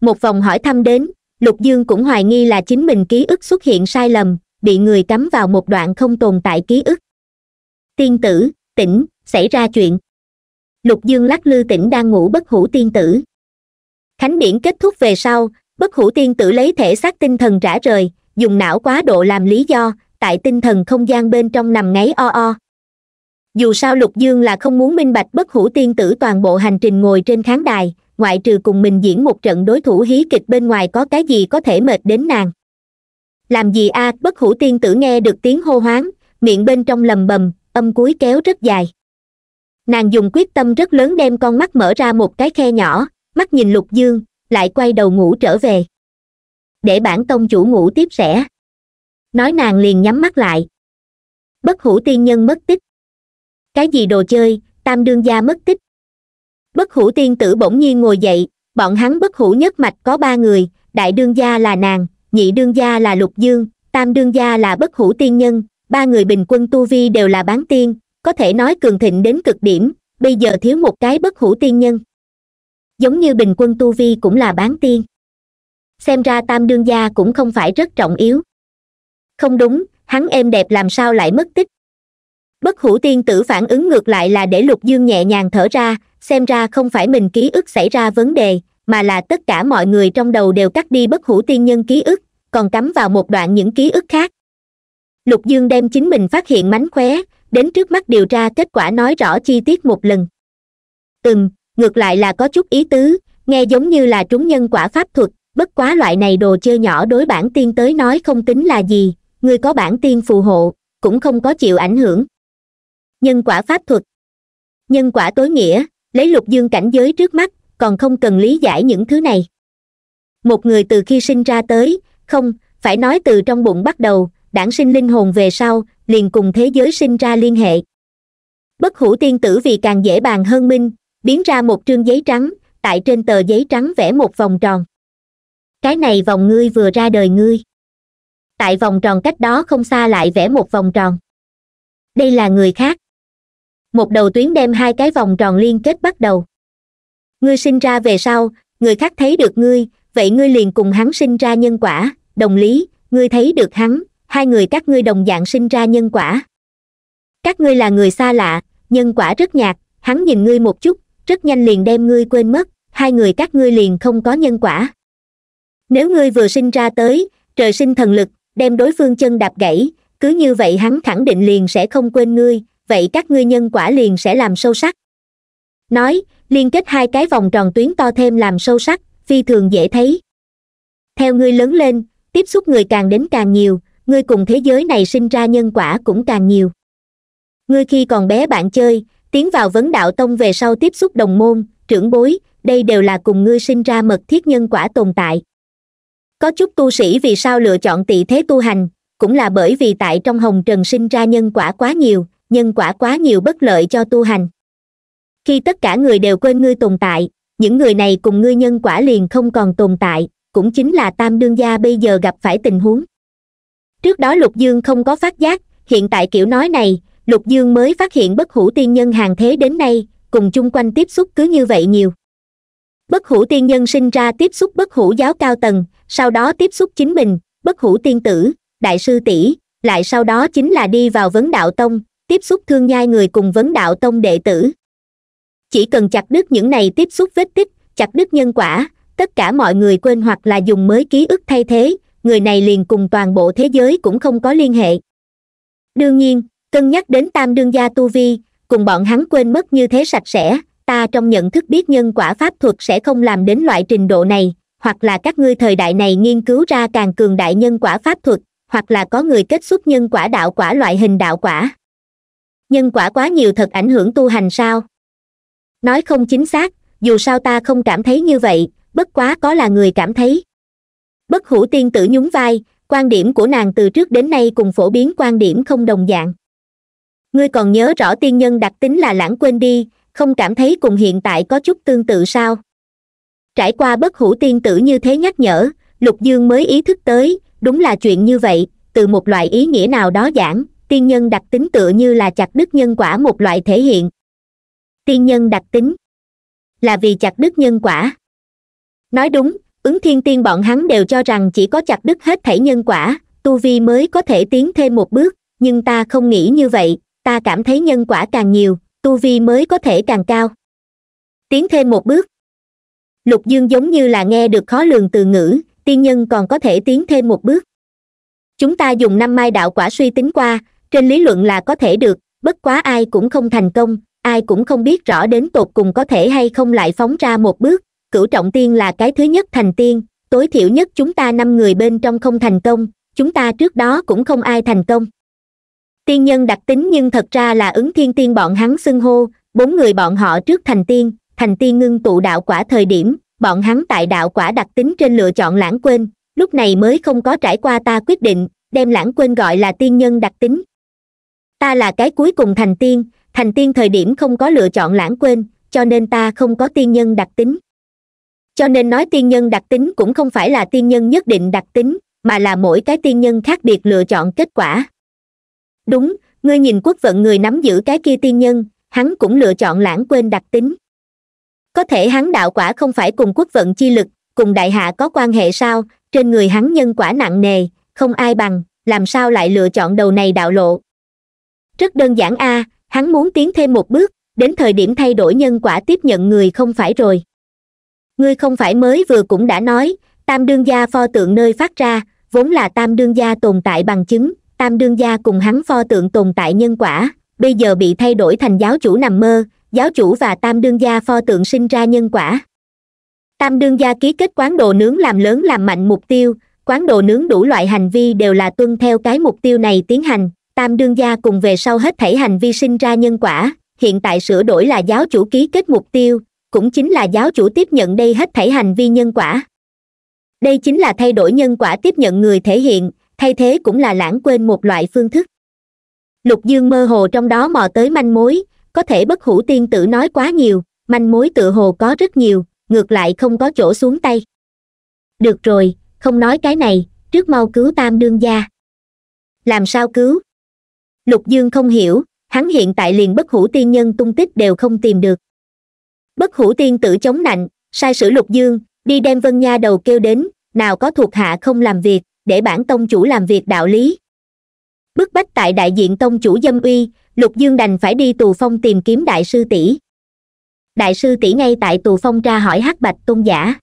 Một vòng hỏi thăm đến, lục dương cũng hoài nghi là chính mình ký ức xuất hiện sai lầm, bị người cắm vào một đoạn không tồn tại ký ức. Tiên tử, tỉnh, xảy ra chuyện. Lục dương lắc lư tỉnh đang ngủ bất hủ tiên tử. Khánh điển kết thúc về sau bất hủ tiên tử lấy thể xác tinh thần rã rời, dùng não quá độ làm lý do, tại tinh thần không gian bên trong nằm ngáy o o. Dù sao lục dương là không muốn minh bạch bất hủ tiên tử toàn bộ hành trình ngồi trên khán đài, ngoại trừ cùng mình diễn một trận đối thủ hí kịch bên ngoài có cái gì có thể mệt đến nàng. Làm gì a, bất hủ tiên tử nghe được tiếng hô hoáng, miệng bên trong lầm bầm, âm cuối kéo rất dài. Nàng dùng quyết tâm rất lớn đem con mắt mở ra một cái khe nhỏ, mắt nhìn lục dương lại quay đầu ngủ trở về. Để bản tông chủ ngủ tiếp sẽ. Nói nàng liền nhắm mắt lại. Bất hủ tiên nhân mất tích. Cái gì đồ chơi, tam đương gia mất tích. Bất hủ tiên tử bỗng nhiên ngồi dậy, bọn hắn bất hủ nhất mạch có ba người, đại đương gia là nàng, nhị đương gia là lục dương, tam đương gia là bất hủ tiên nhân, ba người bình quân tu vi đều là bán tiên, có thể nói cường thịnh đến cực điểm, bây giờ thiếu một cái bất hủ tiên nhân giống như bình quân tu vi cũng là bán tiên. Xem ra tam đương gia cũng không phải rất trọng yếu. Không đúng, hắn êm đẹp làm sao lại mất tích? Bất hủ tiên tử phản ứng ngược lại là để lục dương nhẹ nhàng thở ra, xem ra không phải mình ký ức xảy ra vấn đề, mà là tất cả mọi người trong đầu đều cắt đi bất hủ tiên nhân ký ức, còn cắm vào một đoạn những ký ức khác. Lục dương đem chính mình phát hiện mánh khóe, đến trước mắt điều tra kết quả nói rõ chi tiết một lần. Từng ngược lại là có chút ý tứ, nghe giống như là trúng nhân quả pháp thuật, bất quá loại này đồ chơi nhỏ đối bản tiên tới nói không tính là gì ngươi có bản tiên phù hộ, cũng không có chịu ảnh hưởng. Nhân quả pháp thuật. Nhân quả tối nghĩa, lấy lục dương cảnh giới trước mắt, còn không cần lý giải những thứ này. Một người từ khi sinh ra tới, không, phải nói từ trong bụng bắt đầu, đản sinh linh hồn về sau, liền cùng thế giới sinh ra liên hệ. Bất hủ tiên tử vì càng dễ bàn hơn minh biến ra một trương giấy trắng, tại trên tờ giấy trắng vẽ một vòng tròn. Cái này vòng ngươi vừa ra đời ngươi. Tại vòng tròn cách đó không xa lại vẽ một vòng tròn. Đây là người khác. Một đầu tuyến đem hai cái vòng tròn liên kết bắt đầu. Ngươi sinh ra về sau, người khác thấy được ngươi, vậy ngươi liền cùng hắn sinh ra nhân quả, đồng lý, ngươi thấy được hắn, hai người các ngươi đồng dạng sinh ra nhân quả. Các ngươi là người xa lạ, nhân quả rất nhạt, hắn nhìn ngươi một chút rất nhanh liền đem ngươi quên mất, hai người các ngươi liền không có nhân quả. Nếu ngươi vừa sinh ra tới, trời sinh thần lực, đem đối phương chân đạp gãy, cứ như vậy hắn khẳng định liền sẽ không quên ngươi, vậy các ngươi nhân quả liền sẽ làm sâu sắc. Nói, liên kết hai cái vòng tròn tuyến to thêm làm sâu sắc, phi thường dễ thấy. Theo ngươi lớn lên, tiếp xúc người càng đến càng nhiều, ngươi cùng thế giới này sinh ra nhân quả cũng càng nhiều. Ngươi khi còn bé bạn chơi tiến vào vấn đạo tông về sau tiếp xúc đồng môn, trưởng bối, đây đều là cùng ngươi sinh ra mật thiết nhân quả tồn tại. Có chút tu sĩ vì sao lựa chọn tị thế tu hành, cũng là bởi vì tại trong hồng trần sinh ra nhân quả quá nhiều, nhân quả quá nhiều bất lợi cho tu hành. Khi tất cả người đều quên ngươi tồn tại, những người này cùng ngươi nhân quả liền không còn tồn tại, cũng chính là tam đương gia bây giờ gặp phải tình huống. Trước đó lục dương không có phát giác, hiện tại kiểu nói này lục dương mới phát hiện bất hủ tiên nhân hàng thế đến nay, cùng chung quanh tiếp xúc cứ như vậy nhiều. Bất hủ tiên nhân sinh ra tiếp xúc bất hủ giáo cao tầng, sau đó tiếp xúc chính mình, bất hủ tiên tử, đại sư tỷ, lại sau đó chính là đi vào vấn đạo tông, tiếp xúc thương nhai người cùng vấn đạo tông đệ tử. Chỉ cần chặt đứt những này tiếp xúc vết tích, chặt đứt nhân quả, tất cả mọi người quên hoặc là dùng mới ký ức thay thế, người này liền cùng toàn bộ thế giới cũng không có liên hệ. Đương nhiên cân nhắc đến tam đương gia tu vi, cùng bọn hắn quên mất như thế sạch sẽ, ta trong nhận thức biết nhân quả pháp thuật sẽ không làm đến loại trình độ này, hoặc là các ngươi thời đại này nghiên cứu ra càng cường đại nhân quả pháp thuật, hoặc là có người kết xuất nhân quả đạo quả loại hình đạo quả. Nhân quả quá nhiều thật ảnh hưởng tu hành sao? Nói không chính xác, dù sao ta không cảm thấy như vậy, bất quá có là người cảm thấy. Bất hủ tiên tử nhún vai, quan điểm của nàng từ trước đến nay cùng phổ biến quan điểm không đồng dạng ngươi còn nhớ rõ tiên nhân đặc tính là lãng quên đi, không cảm thấy cùng hiện tại có chút tương tự sao? Trải qua bất hủ tiên tử như thế nhắc nhở, lục dương mới ý thức tới, đúng là chuyện như vậy, từ một loại ý nghĩa nào đó giảng, tiên nhân đặc tính tựa như là chặt đứt nhân quả một loại thể hiện. Tiên nhân đặc tính là vì chặt đứt nhân quả. Nói đúng, ứng thiên tiên bọn hắn đều cho rằng chỉ có chặt đứt hết thảy nhân quả, tu vi mới có thể tiến thêm một bước, nhưng ta không nghĩ như vậy ta cảm thấy nhân quả càng nhiều, tu vi mới có thể càng cao. Tiến thêm một bước. Lục dương giống như là nghe được khó lường từ ngữ, tiên nhân còn có thể tiến thêm một bước. Chúng ta dùng năm mai đạo quả suy tính qua, trên lý luận là có thể được, bất quá ai cũng không thành công, ai cũng không biết rõ đến tột cùng có thể hay không lại phóng ra một bước. Cửu trọng tiên là cái thứ nhất thành tiên, tối thiểu nhất chúng ta năm người bên trong không thành công, chúng ta trước đó cũng không ai thành công tiên nhân đặc tính nhưng thật ra là ứng thiên tiên bọn hắn xưng hô, bốn người bọn họ trước thành tiên thành tiên ngưng tụ đạo quả thời điểm, bọn hắn tại đạo quả đặc tính trên lựa chọn lãng quên, lúc này mới không có trải qua ta quyết định, đem lãng quên gọi là tiên nhân đặc tính. Ta là cái cuối cùng thành tiên thành tiên thời điểm không có lựa chọn lãng quên, cho nên ta không có tiên nhân đặc tính. Cho nên nói tiên nhân đặc tính cũng không phải là tiên nhân nhất định đặc tính, mà là mỗi cái tiên nhân khác biệt lựa chọn kết quả đúng, ngươi nhìn quốc vận người nắm giữ cái kia tiên nhân, hắn cũng lựa chọn lãng quên đặc tính. Có thể hắn đạo quả không phải cùng quốc vận chi lực, cùng đại hạ có quan hệ sao? Trên người hắn nhân quả nặng nề, không ai bằng, làm sao lại lựa chọn đầu này đạo lộ? Rất đơn giản a, hắn muốn tiến thêm một bước, đến thời điểm thay đổi nhân quả tiếp nhận người không phải rồi. Ngươi không phải mới vừa cũng đã nói, tam đương gia pho tượng nơi phát ra, vốn là tam đương gia tồn tại bằng chứng tam đương gia cùng hắn pho tượng tồn tại nhân quả, bây giờ bị thay đổi thành giáo chủ nằm mơ, giáo chủ và tam đương gia pho tượng sinh ra nhân quả. Tam đương gia ký kết quán đồ nướng làm lớn làm mạnh mục tiêu, quán đồ nướng đủ loại hành vi đều là tuân theo cái mục tiêu này tiến hành, tam đương gia cùng về sau hết thảy hành vi sinh ra nhân quả, hiện tại sửa đổi là giáo chủ ký kết mục tiêu, cũng chính là giáo chủ tiếp nhận đây hết thảy hành vi nhân quả. Đây chính là thay đổi nhân quả tiếp nhận người thể hiện thay thế cũng là lãng quên một loại phương thức. Lục dương mơ hồ trong đó mò tới manh mối, có thể bất hủ tiên tử nói quá nhiều, manh mối tự hồ có rất nhiều, ngược lại không có chỗ xuống tay. Được rồi, không nói cái này, trước mau cứu tam đương gia. Làm sao cứu? Lục dương không hiểu, hắn hiện tại liền bất hủ tiên nhân tung tích đều không tìm được. Bất hủ tiên tử chống nạnh, sai sử lục dương, đi đem vân nha đầu kêu đến, nào có thuộc hạ không làm việc để bản tông chủ làm việc đạo lý. Bức bách tại đại diện tông chủ dâm uy, lục dương đành phải đi tù phong tìm kiếm đại sư tỷ. Đại sư tỷ ngay tại tù phong ra hỏi hắc bạch tôn giả.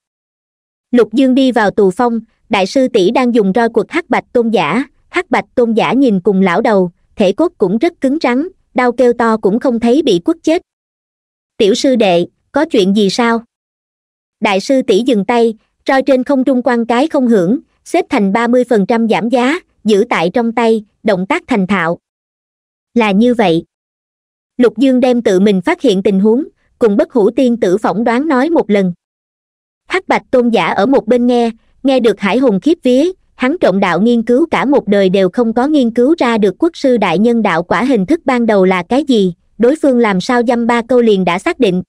Lục dương đi vào tù phong, đại sư tỷ đang dùng roi cuộc hắc bạch tôn giả. Hắc bạch tôn giả nhìn cùng lão đầu, thể cốt cũng rất cứng rắn, đau kêu to cũng không thấy bị quất chết. Tiểu sư đệ, có chuyện gì sao? Đại sư tỷ dừng tay, roi trên không trung quan cái không hưởng xếp thành ba mươi phần trăm giảm giá, giữ tại trong tay, động tác thành thạo. Là như vậy. Lục dương đem tự mình phát hiện tình huống, cùng bất hủ tiên tử phỏng đoán nói một lần. Hắc bạch tôn giả ở một bên nghe nghe được hải hùng khiếp vía, hắn trọng đạo nghiên cứu cả một đời đều không có nghiên cứu ra được quốc sư đại nhân đạo quả hình thức ban đầu là cái gì, đối phương làm sao dăm ba câu liền đã xác định.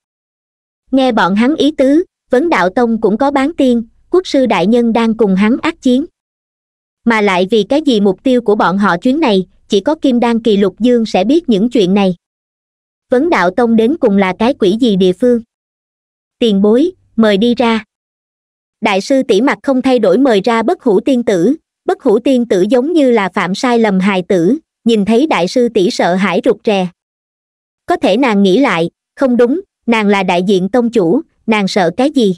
Nghe bọn hắn ý tứ, vấn đạo tông cũng có bán tiên quốc sư đại nhân đang cùng hắn ác chiến. Mà lại vì cái gì mục tiêu của bọn họ chuyến này, chỉ có kim đan kỳ lục dương sẽ biết những chuyện này. Vấn đạo tông đến cùng là cái quỷ gì địa phương? Tiền bối, mời đi ra. Đại sư tỷ mặt không thay đổi mời ra bất hủ tiên tử. Bất hủ tiên tử giống như là phạm sai lầm hài tử, nhìn thấy đại sư tỷ sợ hãi rụt rè. Có thể nàng nghĩ lại, không đúng, nàng là đại diện tông chủ, nàng sợ cái gì?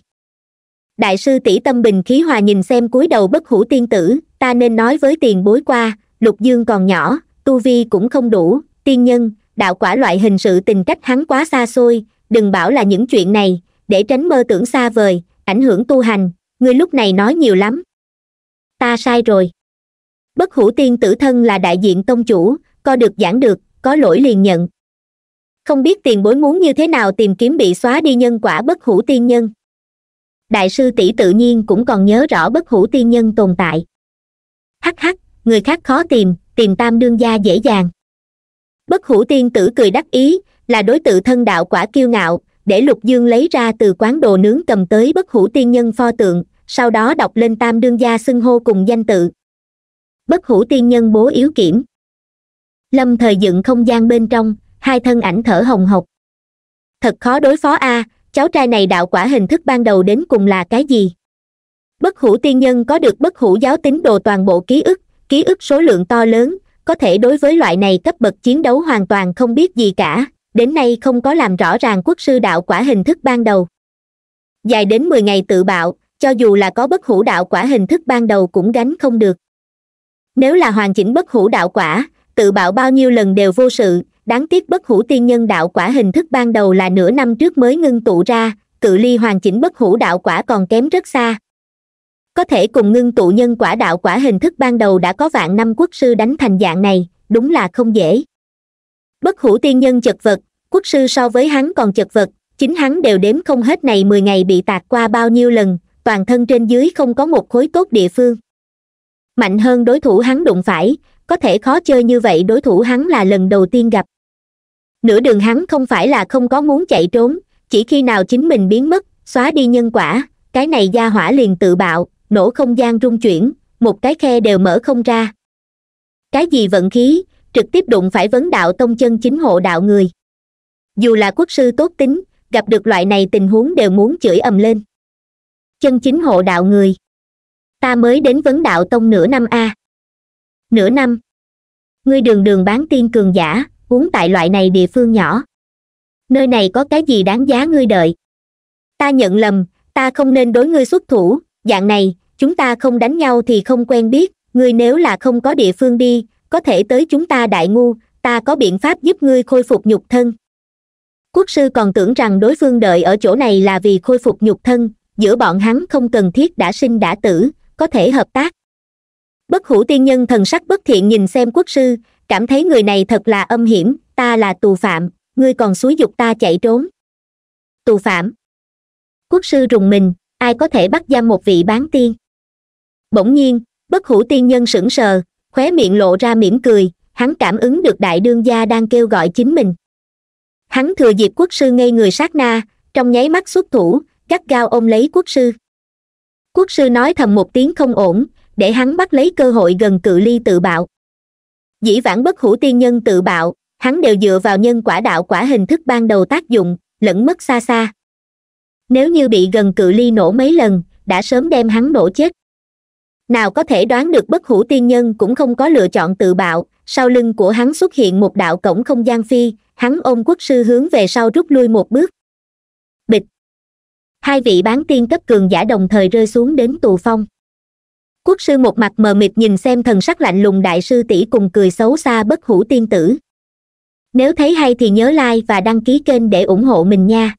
Đại sư tỷ tâm bình khí hòa nhìn xem cúi đầu bất hủ tiên tử, ta nên nói với tiền bối qua, lục dương còn nhỏ, tu vi cũng không đủ, tiên nhân, đạo quả loại hình sự tình cách hắn quá xa xôi, đừng bảo là những chuyện này, để tránh mơ tưởng xa vời, ảnh hưởng tu hành, ngươi lúc này nói nhiều lắm. Ta sai rồi. Bất hủ tiên tử thân là đại diện tông chủ co được giảng được, có lỗi liền nhận. Không biết tiền bối muốn như thế nào tìm kiếm bị xóa đi nhân quả bất hủ tiên nhân đại sư tỷ tự nhiên cũng còn nhớ rõ bất hủ tiên nhân tồn tại. Hắc hắc, người khác khó tìm tìm tam đương gia dễ dàng. Bất hủ tiên tử cười đắc ý, là đối tự thân đạo quả kiêu ngạo, để lục dương lấy ra từ quán đồ nướng cầm tới bất hủ tiên nhân pho tượng, sau đó đọc lên tam đương gia xưng hô cùng danh tự. Bất hủ tiên nhân bố yếu kiểm. Lâm thời dựng không gian bên trong, hai thân ảnh thở hồng hộc. Thật khó đối phó a cháu trai này đạo quả hình thức ban đầu đến cùng là cái gì? Bất hủ tiên nhân có được bất hủ giáo tính đồ toàn bộ ký ức ký ức số lượng to lớn, có thể đối với loại này cấp bậc chiến đấu hoàn toàn không biết gì cả, đến nay không có làm rõ ràng quốc sư đạo quả hình thức ban đầu. Dài đến mười ngày tự bạo, cho dù là có bất hủ đạo quả hình thức ban đầu cũng gánh không được. Nếu là hoàn chỉnh bất hủ đạo quả, tự bạo bao nhiêu lần đều vô sự đáng tiếc bất hủ tiên nhân đạo quả hình thức ban đầu là nửa năm trước mới ngưng tụ ra, cự ly hoàn chỉnh bất hủ đạo quả còn kém rất xa. Có thể cùng ngưng tụ nhân quả đạo quả hình thức ban đầu đã có vạn năm quốc sư đánh thành dạng này, đúng là không dễ. Bất hủ tiên nhân chật vật, quốc sư so với hắn còn chật vật, chính hắn đều đếm không hết này mười ngày bị tạt qua bao nhiêu lần, toàn thân trên dưới không có một khối tốt địa phương. Mạnh hơn đối thủ hắn đụng phải, có thể khó chơi như vậy đối thủ hắn là lần đầu tiên gặp nửa đường hắn không phải là không có muốn chạy trốn, chỉ khi nào chính mình biến mất, xóa đi nhân quả, cái này gia hỏa liền tự bạo, nổ không gian rung chuyển, một cái khe đều mở không ra. Cái gì vận khí, trực tiếp đụng phải vấn đạo tông chân chính hộ đạo người. Dù là quốc sư tốt tính, gặp được loại này tình huống đều muốn chửi ầm lên. Chân chính hộ đạo người. Ta mới đến vấn đạo tông nửa năm a. Nửa năm. Ngươi đường đường bán tiên cường giả uống tại loại này địa phương nhỏ. Nơi này có cái gì đáng giá ngươi đợi? Ta nhận lầm, ta không nên đối ngươi xuất thủ. Dạng này, chúng ta không đánh nhau thì không quen biết. Ngươi nếu là không có địa phương đi, có thể tới chúng ta đại ngu, ta có biện pháp giúp ngươi khôi phục nhục thân. Quốc sư còn tưởng rằng đối phương đợi ở chỗ này là vì khôi phục nhục thân, giữa bọn hắn không cần thiết đã sinh đã tử, có thể hợp tác. Bất hủ tiên nhân thần sắc bất thiện nhìn xem quốc sư cảm thấy người này thật là âm hiểm, ta là tù phạm, ngươi còn xúi dục ta chạy trốn. Tù phạm. Quốc sư rùng mình, ai có thể bắt giam một vị bán tiên? Bỗng nhiên, bất hủ tiên nhân sững sờ, khóe miệng lộ ra mỉm cười, hắn cảm ứng được đại đương gia đang kêu gọi chính mình. Hắn thừa dịp quốc sư ngây người sát na, trong nháy mắt xuất thủ, gắt gao ôm lấy quốc sư. Quốc sư nói thầm một tiếng không ổn, để hắn bắt lấy cơ hội gần cự ly tự bạo dĩ vãng bất hủ tiên nhân tự bạo, hắn đều dựa vào nhân quả đạo quả hình thức ban đầu tác dụng, lẫn mất xa xa. Nếu như bị gần cự ly nổ mấy lần, đã sớm đem hắn nổ chết. Nào có thể đoán được bất hủ tiên nhân cũng không có lựa chọn tự bạo, sau lưng của hắn xuất hiện một đạo cổng không gian phi, hắn ôm quốc sư hướng về sau rút lui một bước. Bịch. Hai vị bán tiên cấp cường giả đồng thời rơi xuống đến tù phong quốc sư một mặt mờ mịt nhìn xem thần sắc lạnh lùng đại sư tỷ cùng cười xấu xa bất hủ tiên tử. Nếu thấy hay thì nhớ like và đăng ký kênh để ủng hộ mình nha.